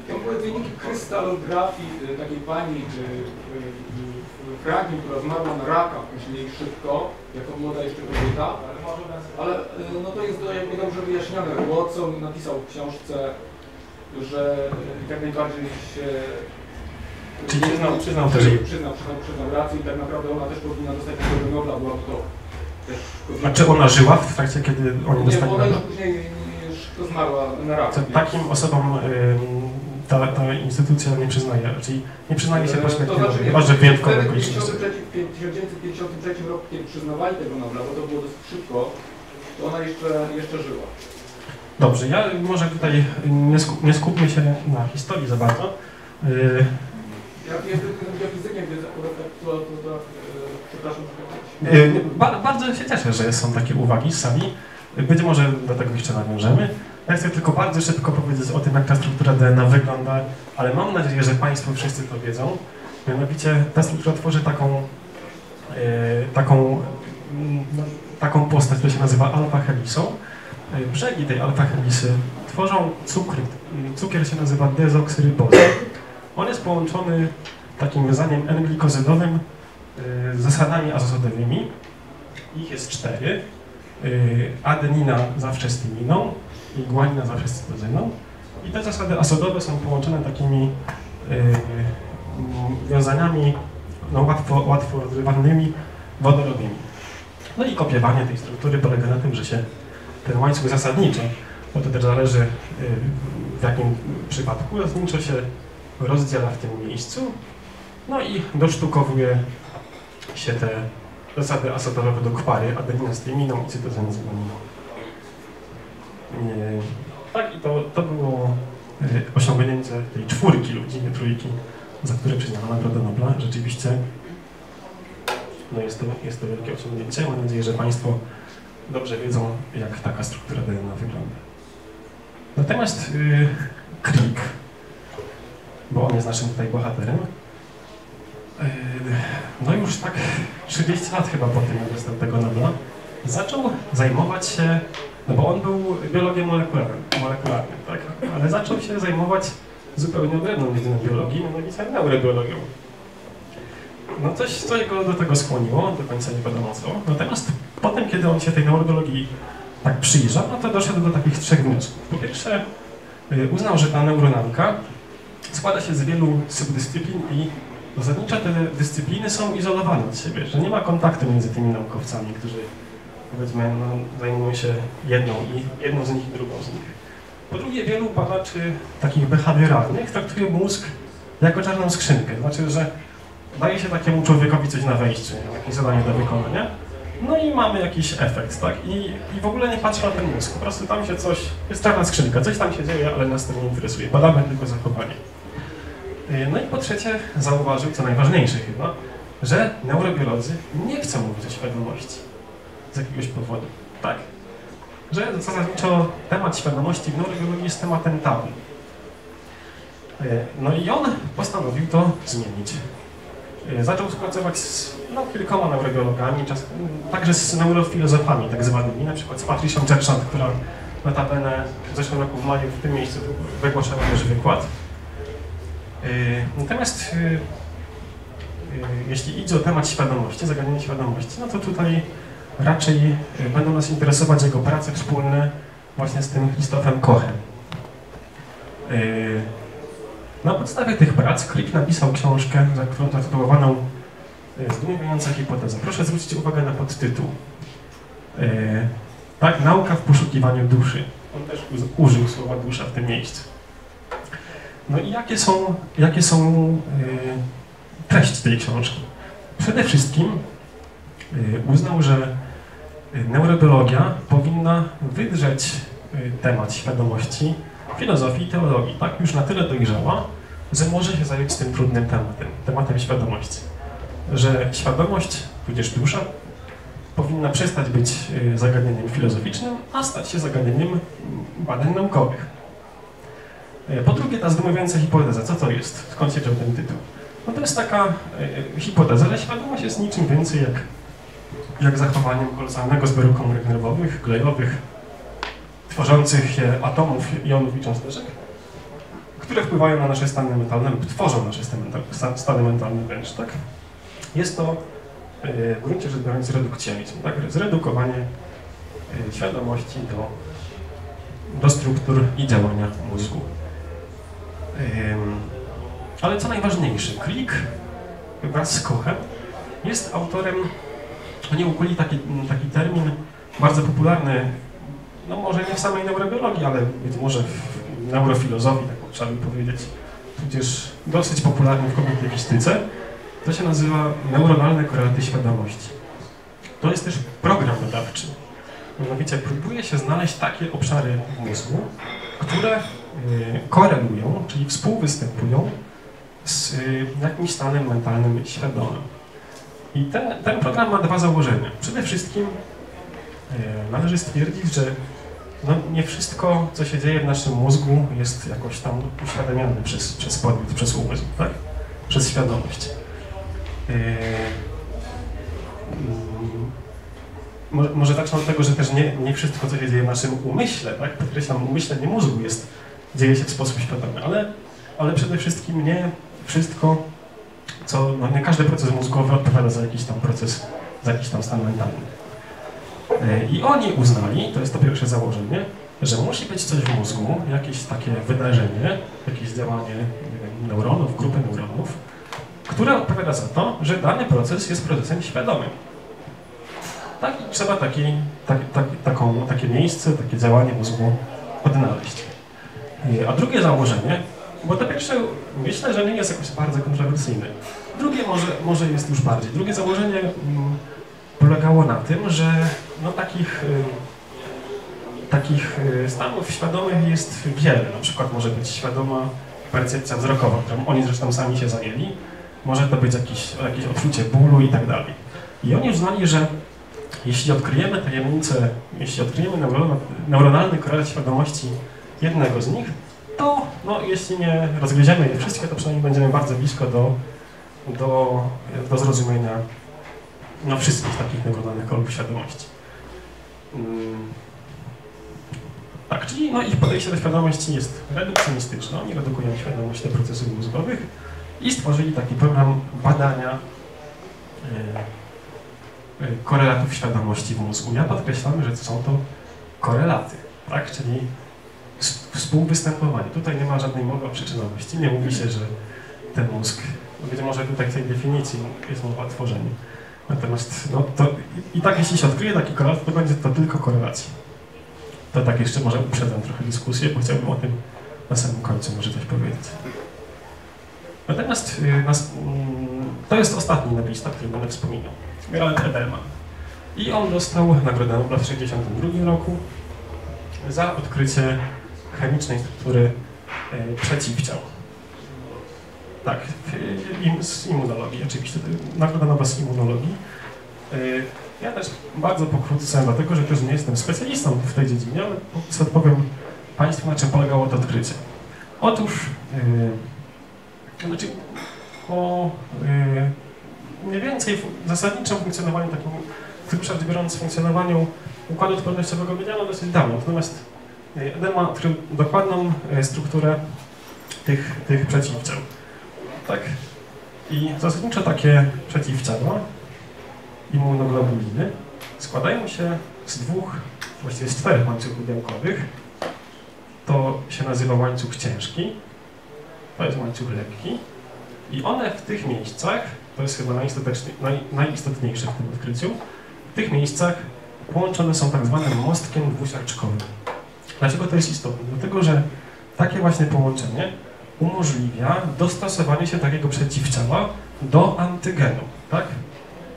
Speaker 2: To były wyniki krystalografii e, takiej pani Franklin, która zmarła na raka później szybko, jako młoda jeszcze kobieta, ale e, no to jest jakby dobrze wyjaśnione. Watson napisał w książce, że e, jak najbardziej się...
Speaker 1: Czyli przyznał- przyznał też
Speaker 2: Przyznał, przyznał, przyznał rację i tak naprawdę ona też powinna dostać Nagrodę Nobla, była to też.
Speaker 1: A czy ona żyła w trakcie, kiedy oni dostali
Speaker 2: bo ona już
Speaker 1: Nobla?
Speaker 2: później już zmarła na raka.
Speaker 1: Takim osobom ym, ta, ta instytucja nie przyznaje, czyli nie przyznaje się
Speaker 2: E,
Speaker 1: perspektywy,
Speaker 2: to znaczy,
Speaker 1: chyba że w wyjątkowych
Speaker 2: wtedy w
Speaker 1: okolicznościach.
Speaker 2: 1953 w 1953 roku, kiedy przyznawali tego Nobla, bo to było dosyć szybko, to ona jeszcze, jeszcze żyła.
Speaker 1: Dobrze, ja może tutaj nie, skup, nie skupmy się na historii za bardzo. Yy,
Speaker 2: Ja jestem biofizykiem, więc akurat tak to, to, to, przepraszam.
Speaker 1: yy, ba, bardzo się cieszę, że są takie uwagi z sali. Być może do tego jeszcze nawiążemy. Ja chcę tylko bardzo szybko powiedzieć o tym, jak ta struktura DNA wygląda, ale mam nadzieję, że Państwo wszyscy to wiedzą. Mianowicie ta struktura tworzy taką, yy, taką, no, taką postać, która się nazywa alfa-helisą. Yy, Brzegi tej alfa-helisy tworzą. Yy, Cukier się nazywa dezoksyryboza. On jest połączony takim wiązaniem N-glikozydowym z zasadami azotowymi. Ich jest cztery. Adenina zawsze z tyminą i guanina zawsze z cytozyną. I te zasady azotowe są połączone takimi yy, mm, wiązaniami no, łatwo, łatwo wodorowymi. No i kopiowanie tej struktury polega na tym, że się ten łańcuch zasadniczo, bo to też zależy yy, w jakim przypadku, zasadniczo się rozdziela w tym miejscu, no i dosztukowuje się te zasady azotowe według pary adenina z tyminą i cytozyna z guaniną. Nie. Tak, i to, to było y, osiągnięcie tej czwórki ludzi, nie trójki, za które przyznano Nagrodę Nobla. Rzeczywiście no jest, to, jest to wielkie osiągnięcie. Mam nadzieję, że Państwo dobrze wiedzą, jak taka struktura DNA wygląda. Natomiast y, Crick, bo on jest naszym tutaj bohaterem, y, no już tak 30 lat chyba po tym, jak dostał tego Nobla, zaczął zajmować się, no bo on był biologiem molekularnym, molekularnym tak? ale zaczął się zajmować zupełnie odrębną dziedziną biologii, mianowicie neurobiologią. No coś, coś go do tego skłoniło, do końca nie wiadomo co. Natomiast potem, kiedy on się tej neurobiologii tak przyjrzał, no to doszedł do takich trzech wniosków. Po pierwsze, y, uznał, że ta neuronauka składa się z wielu subdyscyplin i zasadniczo te dyscypliny są izolowane od siebie, że nie ma kontaktu między tymi naukowcami, którzy powiedzmy no, zajmują się jedną, i, jedną z nich i drugą z nich. Po drugie, wielu badaczy takich behawioralnych traktuje mózg jako czarną skrzynkę. Znaczy, że daje się takiemu człowiekowi coś na wejście, jakieś zadanie do wykonania, no i mamy jakiś efekt, tak? I, I w ogóle nie patrzę na ten mózg, po prostu tam się coś, jest czarna skrzynka, coś tam się dzieje, ale nas to nie interesuje, badamy tylko zachowanie. Y, No i po trzecie zauważył, co najważniejsze chyba, że neurobiolodzy nie chcą mówić o świadomości z jakiegoś powodu, tak? Że zasadniczo temat świadomości w neurobiologii jest tematem tabu. Y, No i on postanowił to zmienić. Y, Zaczął współpracować z no, kilkoma neurobiologami, czas, także z neurofilozofami tak zwanymi, na przykład z Patricią Churchland, która notabene w zeszłym roku w maju w tym miejscu wygłaszała też wykład. Y, Natomiast jeśli idzie o temat świadomości, zagadnienie świadomości, no to tutaj raczej y, będą nas interesować jego prace wspólne właśnie z tym Christophem Kochem. Y, Na podstawie tych prac Crick napisał książkę, za którą zatytułowaną y, Zdumiewająca hipoteza. Proszę zwrócić uwagę na podtytuł. Tak, nauka w poszukiwaniu duszy. On też użył słowa dusza w tym miejscu. No i jakie są, jakie są treści tej książki? Przede wszystkim uznał, że neurobiologia powinna wydrzeć y, temat świadomości filozofii i teologii. Tak już na tyle dojrzała, że może się zająć tym trudnym tematem, tematem świadomości. Że świadomość, tudzież dusza, powinna przestać być y, zagadnieniem filozoficznym, a stać się zagadnieniem mm, badań naukowych. Y, Po drugie, ta zdumiewająca hipoteza. Co to jest? Skąd się wziął ten tytuł? No to jest taka y, y, hipoteza, że świadomość jest niczym więcej jak, jak zachowaniem kolosalnego zbioru komórek nerwowych, glejowych, tworzących się atomów, jonów i cząsteczek, które wpływają na nasze stany mentalne lub tworzą nasze stany mentalne, wręcz, tak? Jest to y, w gruncie rzecz biorąc redukcjonizm, tak? Zredukowanie y, świadomości do, do struktur i działania mózgu. Ale co najważniejsze, Crick wraz z Kochem jest autorem, oni ukuli taki, taki termin bardzo popularny, no może nie w samej neurobiologii, ale być może w neurofilozofii, tak trzeba by powiedzieć, tudzież dosyć popularny w kognitywistyce, to się nazywa neuronalne korelaty świadomości. To jest też program badawczy. Mianowicie próbuje się znaleźć takie obszary mózgu, które y, korelują, czyli współwystępują z y, jakimś stanem mentalnym świadomym. I ten, ten program ma dwa założenia. Przede wszystkim y, należy stwierdzić, że no, nie wszystko, co się dzieje w naszym mózgu jest jakoś tam uświadamiane przez, przez podmiot, przez umysł, tak? Przez świadomość. Yy, mm, Może, może zacznę od tego, że też nie, nie wszystko, co się dzieje w naszym umyśle, tak? Podkreślam, umyśle, nie mózgu jest, dzieje się w sposób świadomy, ale, ale przede wszystkim nie wszystko, co, no nie każdy proces mózgowy odpowiada za jakiś tam proces, za jakiś tam stan mentalny. Yy, I oni uznali, to jest to pierwsze założenie, że musi być coś w mózgu, jakieś takie wydarzenie, jakieś działanie nie wiem, neuronów, grupy neuronów, które odpowiada za to, że dany proces jest procesem świadomym. Tak i trzeba taki, tak, tak, taką, takie miejsce, takie działanie mózgu odnaleźć. Y, A drugie założenie, bo to pierwsze myślę, że nie jest jakoś bardzo kontrowersyjne. Drugie może, może jest już bardziej. Drugie założenie mm, polegało na tym, że no, takich, y, takich y, stanów świadomych jest wiele. Na przykład może być świadoma percepcja wzrokowa, którą oni zresztą sami się zajęli. Może to być jakieś, jakieś odczucie bólu i tak dalej. I oni uznali, że jeśli odkryjemy tajemnicę, jeśli odkryjemy neuron, neuronalny korelat świadomości jednego z nich, to no, jeśli nie rozgryziemy je wszystkie, to przynajmniej będziemy bardzo blisko do, do, do zrozumienia no, wszystkich takich neuronalnych kolorów świadomości. Mm. Tak, czyli no, ich podejście do świadomości jest redukcjonistyczne. Oni redukują świadomość do procesów mózgowych i stworzyli taki program badania e, e, korelatów świadomości w mózgu. Ja podkreślam, że są to korelaty, tak? czyli współwystępowanie. Tutaj nie ma żadnej mowy o przyczynowości. Nie mówi się, że ten mózg, być może tej definicji jest mowa o tworzeniu. Natomiast no, to i, tak jeśli się odkryje taki korelat, to będzie to tylko korelacja. to tak jeszcze może uprzedzam trochę dyskusję, bo chciałbym o tym na samym końcu może coś powiedzieć. Natomiast y, mm, to jest ostatni nobelista, który będę wspominał. Gerald Edelman. I on dostał Nagrodę Nobla w 1962 roku za odkrycie chemicznej struktury e, przeciwciał. Tak, im, z immunologii oczywiście, Nagroda Nobla z immunologii. E, ja też bardzo pokrótce, dlatego że też nie jestem specjalistą w tej dziedzinie, ale odpowiem Państwu, na czym polegało to odkrycie. Otóż, yy, znaczy, o yy, mniej więcej zasadniczym funkcjonowaniu, takim rzecz biorąc, funkcjonowaniu układu odpornościowego wiedziano dosyć dawno, natomiast Edelman odkrył dokładną strukturę tych, tych przeciwciał. Tak? I zasadniczo takie przeciwciała immunoglobuliny składają się z dwóch, właściwie z czterech łańcuchów białkowych. To się nazywa łańcuch ciężki, to jest łańcuch lekki i one w tych miejscach, to jest chyba naj, najistotniejsze w tym odkryciu, w tych miejscach połączone są tak zwanym mostkiem dwusiarczkowym. Dlaczego to jest istotne? Dlatego, że takie właśnie połączenie umożliwia dostosowanie się takiego przeciwciała do antygenu, tak?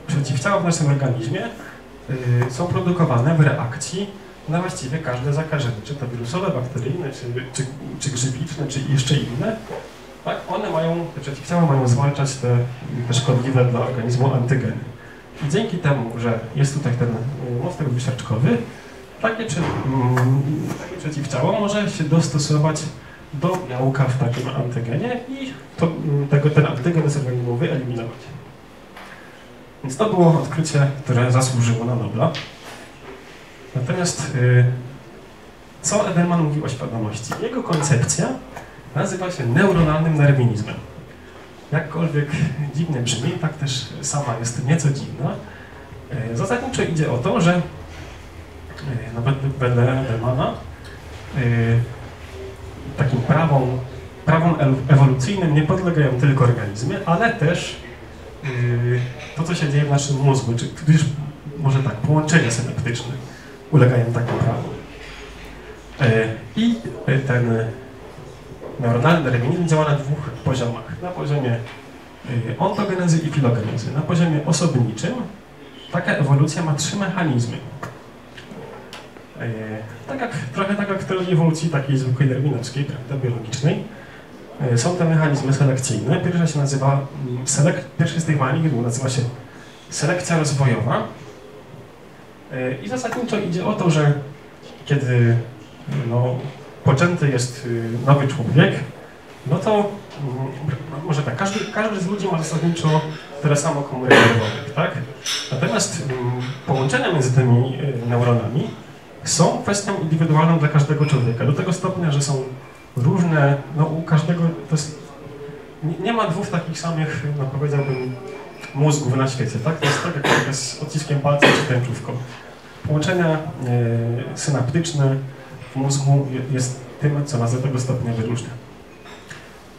Speaker 1: przeciwciała w naszym organizmie y, są produkowane w reakcji na właściwie każde zakażenie, czy to wirusowe, bakteryjne, czy, czy, czy grzybiczne, czy jeszcze inne. Tak, one mają, te przeciwciała mają zwalczać te, te szkodliwe dla organizmu antygeny. I dzięki temu, że jest tutaj ten y, mostek wysiarczkowy, takie, mm, takie przeciwciało może się dostosować do białka w takim antygenie i to, mm, tego, ten antygen z organizmu wyeliminować. Więc to było odkrycie, które zasłużyło na Nobla. Natomiast yy, co Edelman mówił o świadomości? Jego koncepcja nazywa się neuronalnym darwinizmem. Jakkolwiek dziwnie brzmi, tak też sama jest nieco dziwna. Yy, zasadniczo idzie o to, że yy, nawet wedle Edelmana yy, takim prawom, prawom ewolucyjnym nie podlegają tylko organizmy, ale też yy, to, co się dzieje w naszym mózgu, czy tudzież może tak, połączenia synaptyczne ulegają takim prawom. E, I ten neuronalny darwinizm działa na dwóch poziomach. Na poziomie ontogenezy i filogenezy. Na poziomie osobniczym taka ewolucja ma trzy mechanizmy. E, tak jak, trochę tak jak w teorii ewolucji takiej zwykłej darwinowskiej, prawda, biologicznej, E, są te mechanizmy selekcyjne. Pierwsza się nazywa, mm, selek, pierwszy z tych mechanizmów nazywa się selekcja rozwojowa. E, I zasadniczo idzie o to, że kiedy no, poczęty jest y, nowy człowiek, no to mm, może tak, każdy, każdy z ludzi ma zasadniczo tyle samo komórek nerwowych, tak? Natomiast mm, połączenia między tymi y, neuronami są kwestią indywidualną dla każdego człowieka, do tego stopnia, że są różne, no u każdego to jest, nie, nie ma dwóch takich samych, no powiedziałbym, mózgów na świecie, tak? To jest tak jak z odciskiem palca czy tęczówką. Połączenia e, synaptyczne w mózgu jest tym, co nas do tego stopnia wyróżnia.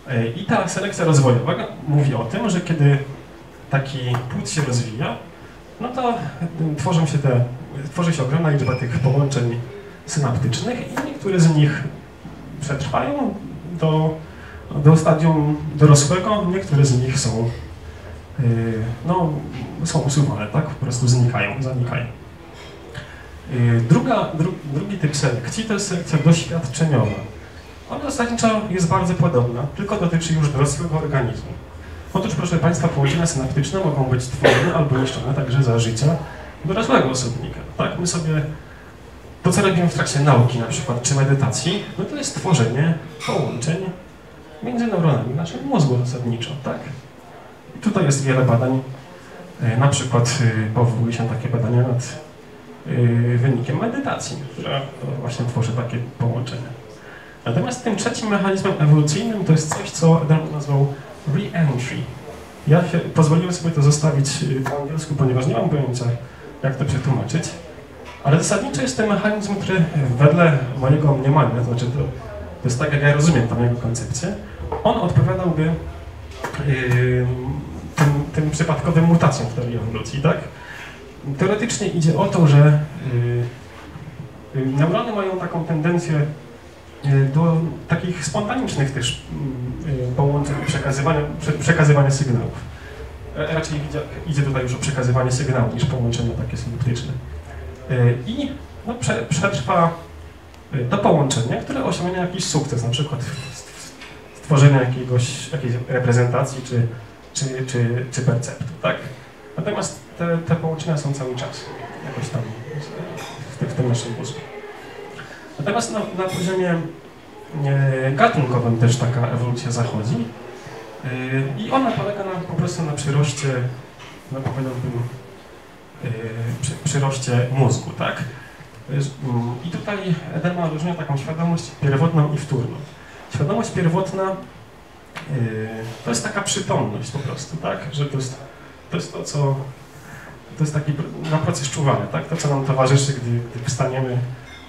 Speaker 1: E, I ta selekcja rozwojowa mówi o tym, że kiedy taki płód się rozwija, no to tworzą się te, tworzy się ogromna liczba tych połączeń synaptycznych i niektóre z nich przetrwają do, do stadium dorosłego, niektóre z nich są, yy, no, są usuwane, tak? Po prostu znikają, zanikają. Yy, druga, dru, drugi typ selekcji to jest selekcja doświadczeniowa. Ona zasadniczo jest bardzo podobna, tylko dotyczy już dorosłego organizmu. Otóż, proszę Państwa, połączenia synaptyczne mogą być tworzone albo niszczone także za życia dorosłego osobnika. Tak? My sobie to, co robimy w trakcie nauki na przykład, czy medytacji, no to jest tworzenie połączeń między neuronami naszym mózgu zasadniczo, tak? I tutaj jest wiele badań, e, na przykład e, powołuje się takie badania nad e, wynikiem medytacji, która właśnie tworzy takie połączenia. Natomiast tym trzecim mechanizmem ewolucyjnym to jest coś, co Adam nazwał re-entry. Ja pozwoliłem sobie to zostawić po angielsku, ponieważ nie mam pojęcia, jak to przetłumaczyć. Ale zasadniczo jest ten mechanizm, który wedle mojego mniemania, to znaczy to, to jest tak, jak ja rozumiem tam jego koncepcję, on odpowiadałby yy, tym, tym przypadkowym mutacjom w teorii ewolucji, tak? Teoretycznie idzie o to, że yy, Y, Neurony mają taką tendencję y, do takich spontanicznych też mm, y, połączeń, przekazywania, prze- przekazywania sygnałów. E, Raczej idzie, idzie tutaj już o przekazywanie sygnału niż połączenia takie synaptyczne. Y, I no, prze, przetrwa y, to połączenie, które osiągnie jakiś sukces, na przykład stworzenia jakiegoś, jakiejś reprezentacji czy, czy, czy, czy perceptu, tak? Natomiast te, te połączenia są cały czas jakoś tam w, w tym naszym mózgu. Natomiast na, na poziomie e, gatunkowym też taka ewolucja zachodzi e, i ona polega na, po prostu na przyroście, no powiedziałbym, e, przy, przyroście mózgu, tak? I tutaj Edelman różni taką świadomość pierwotną i wtórną. Świadomość pierwotna e, to jest taka przytomność po prostu, tak? Że to jest to, jest to co to jest taki na proces czuwania, tak? To, co nam towarzyszy, gdy, gdy wstaniemy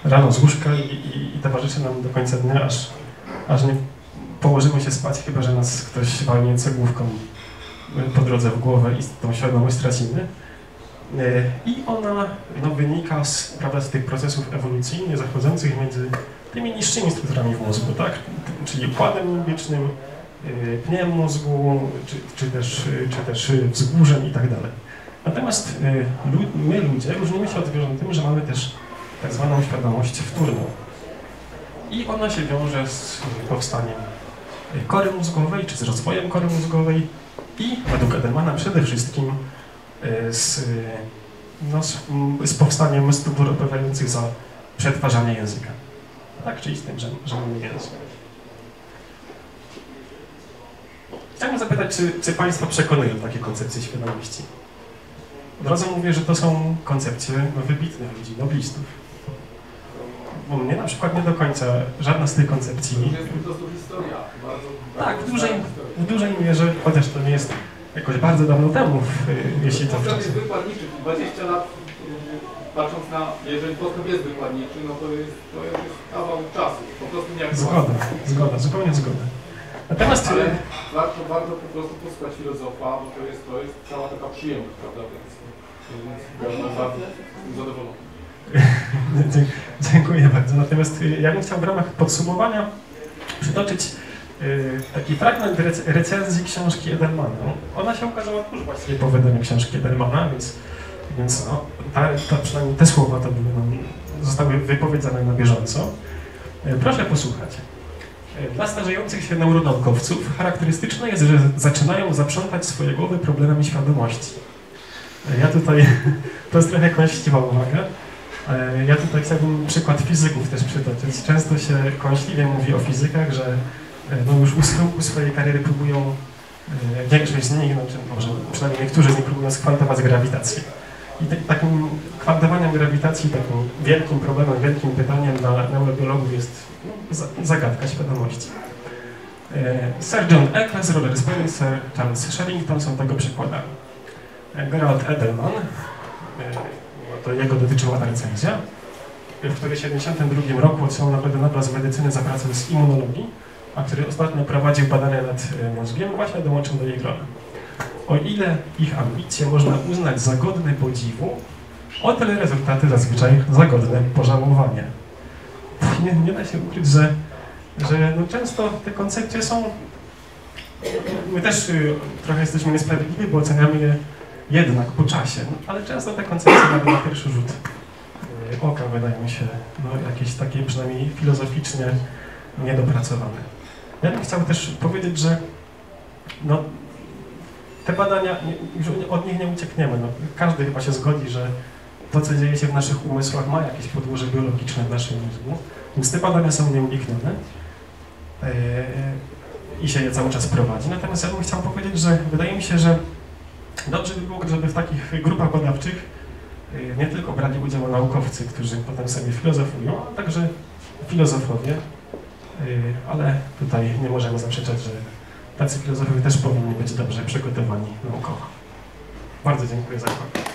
Speaker 1: rano z łóżka i, i, i towarzyszy nam do końca dnia, aż, aż nie położymy się spać, chyba że nas ktoś walnie cegłówką po drodze w głowę i tą świadomość tracimy. Y, I ona no, wynika z, prawda, z tych procesów ewolucyjnych zachodzących między tymi niższymi strukturami w mózgu, tak? Czyli układem limbicznym, y, pniem mózgu, czy, czy, też, czy też wzgórzem i tak dalej. Natomiast lu- my ludzie różnimy się od zwierząt tym, że mamy też tak zwaną świadomość wtórną. I ona się wiąże z powstaniem kory mózgowej, czy z rozwojem kory mózgowej i według Edelmana przede wszystkim y, z, no, z, z powstaniem struktur odpowiadających za przetwarzanie języka. Tak, czyli z tym, że, że mamy język. Chciałbym zapytać, czy, czy Państwa przekonują takie koncepcje świadomości? Od razu mówię, że to są koncepcje no, wybitnych ludzi, noblistów. Bo mnie na przykład nie do końca żadna z tych koncepcji,
Speaker 2: To jest po prostu historia. Bardzo,
Speaker 1: Tak,
Speaker 2: bardzo
Speaker 1: w dużej-
Speaker 2: historia.
Speaker 1: w dużej mierze, chociaż to nie jest jakoś bardzo dawno temu, jeśli to wcześniej.
Speaker 2: jest wykładniczy. 20 lat, y, patrząc na, jeżeli postęp jest wykładniczy, no to jest, to jest kawał czasu. Po prostu nie
Speaker 1: Zgoda, zgoda, zupełnie zgoda. Natomiast
Speaker 2: Ale warto, warto po prostu posłuchać filozofa, bo to jest, to jest cała taka przyjemność, prawda? Więc, więc byłem bardzo zadowolony.
Speaker 1: Dziękuję bardzo. Natomiast y, ja bym chciał w ramach podsumowania przytoczyć y, taki fragment rec- recenzji książki Edelmana. Ona się ukazała tuż właściwie po wydaniu książki Edelmana, więc, więc no, ta, ta, przynajmniej te słowa to były nam, zostały wypowiedziane na bieżąco. Y, Proszę posłuchać. Dla starzejących się neuronaukowców charakterystyczne jest, że zaczynają zaprzątać swoje głowy problemami świadomości. Ja tutaj, to jest trochę kąśliwa uwaga, Ja tutaj chciałbym przykład fizyków też przytoczyć. Często się kąśliwie mówi o fizykach, że e, no już u schyłku swojej kariery próbują, e, większość z nich, znaczy może przynajmniej niektórzy z nich próbują skwantować grawitację. I te, takim kwantowaniem grawitacji, takim wielkim problemem, wielkim pytaniem dla neurobiologów jest no, za- zagadka świadomości. E, Sir John Eccles, Roger Spencer, Charles Sherrington są tego przykładami. E, Gerald Edelman, e, to jego dotyczyła ta recenzja, w której w 1972 roku otrzymał Nagrodę Nobla z medycyny za pracę z immunologii, a który ostatnio prowadził badania nad e, mózgiem, właśnie dołączył do jej grona. O ile ich ambicje można uznać za godne podziwu, o tyle rezultaty zazwyczaj za godne pożałowania. Nie, nie da się ukryć, że, że no często te koncepcje są... My też y, trochę jesteśmy niesprawiedliwi, bo oceniamy je jednak po czasie, ale często te koncepcje nawet na pierwszy rzut y, oka wydają się no, jakieś takie przynajmniej filozoficznie niedopracowane. Ja bym chciał też powiedzieć, że no, te badania, już od nich nie uciekniemy. No, każdy chyba się zgodzi, że to, co dzieje się w naszych umysłach, ma jakieś podłoże biologiczne w naszym mózgu, więc te badania są nieuniknione yy, i się je cały czas prowadzi. Natomiast ja bym chciał powiedzieć, że wydaje mi się, że Dobrze by było, żeby w takich grupach badawczych y, nie tylko brali udział naukowcy, którzy potem sobie filozofują, a także filozofowie, y, ale tutaj nie możemy zaprzeczać, że tacy filozofowie też powinni być dobrze przygotowani naukowo. Bardzo dziękuję za uwagę.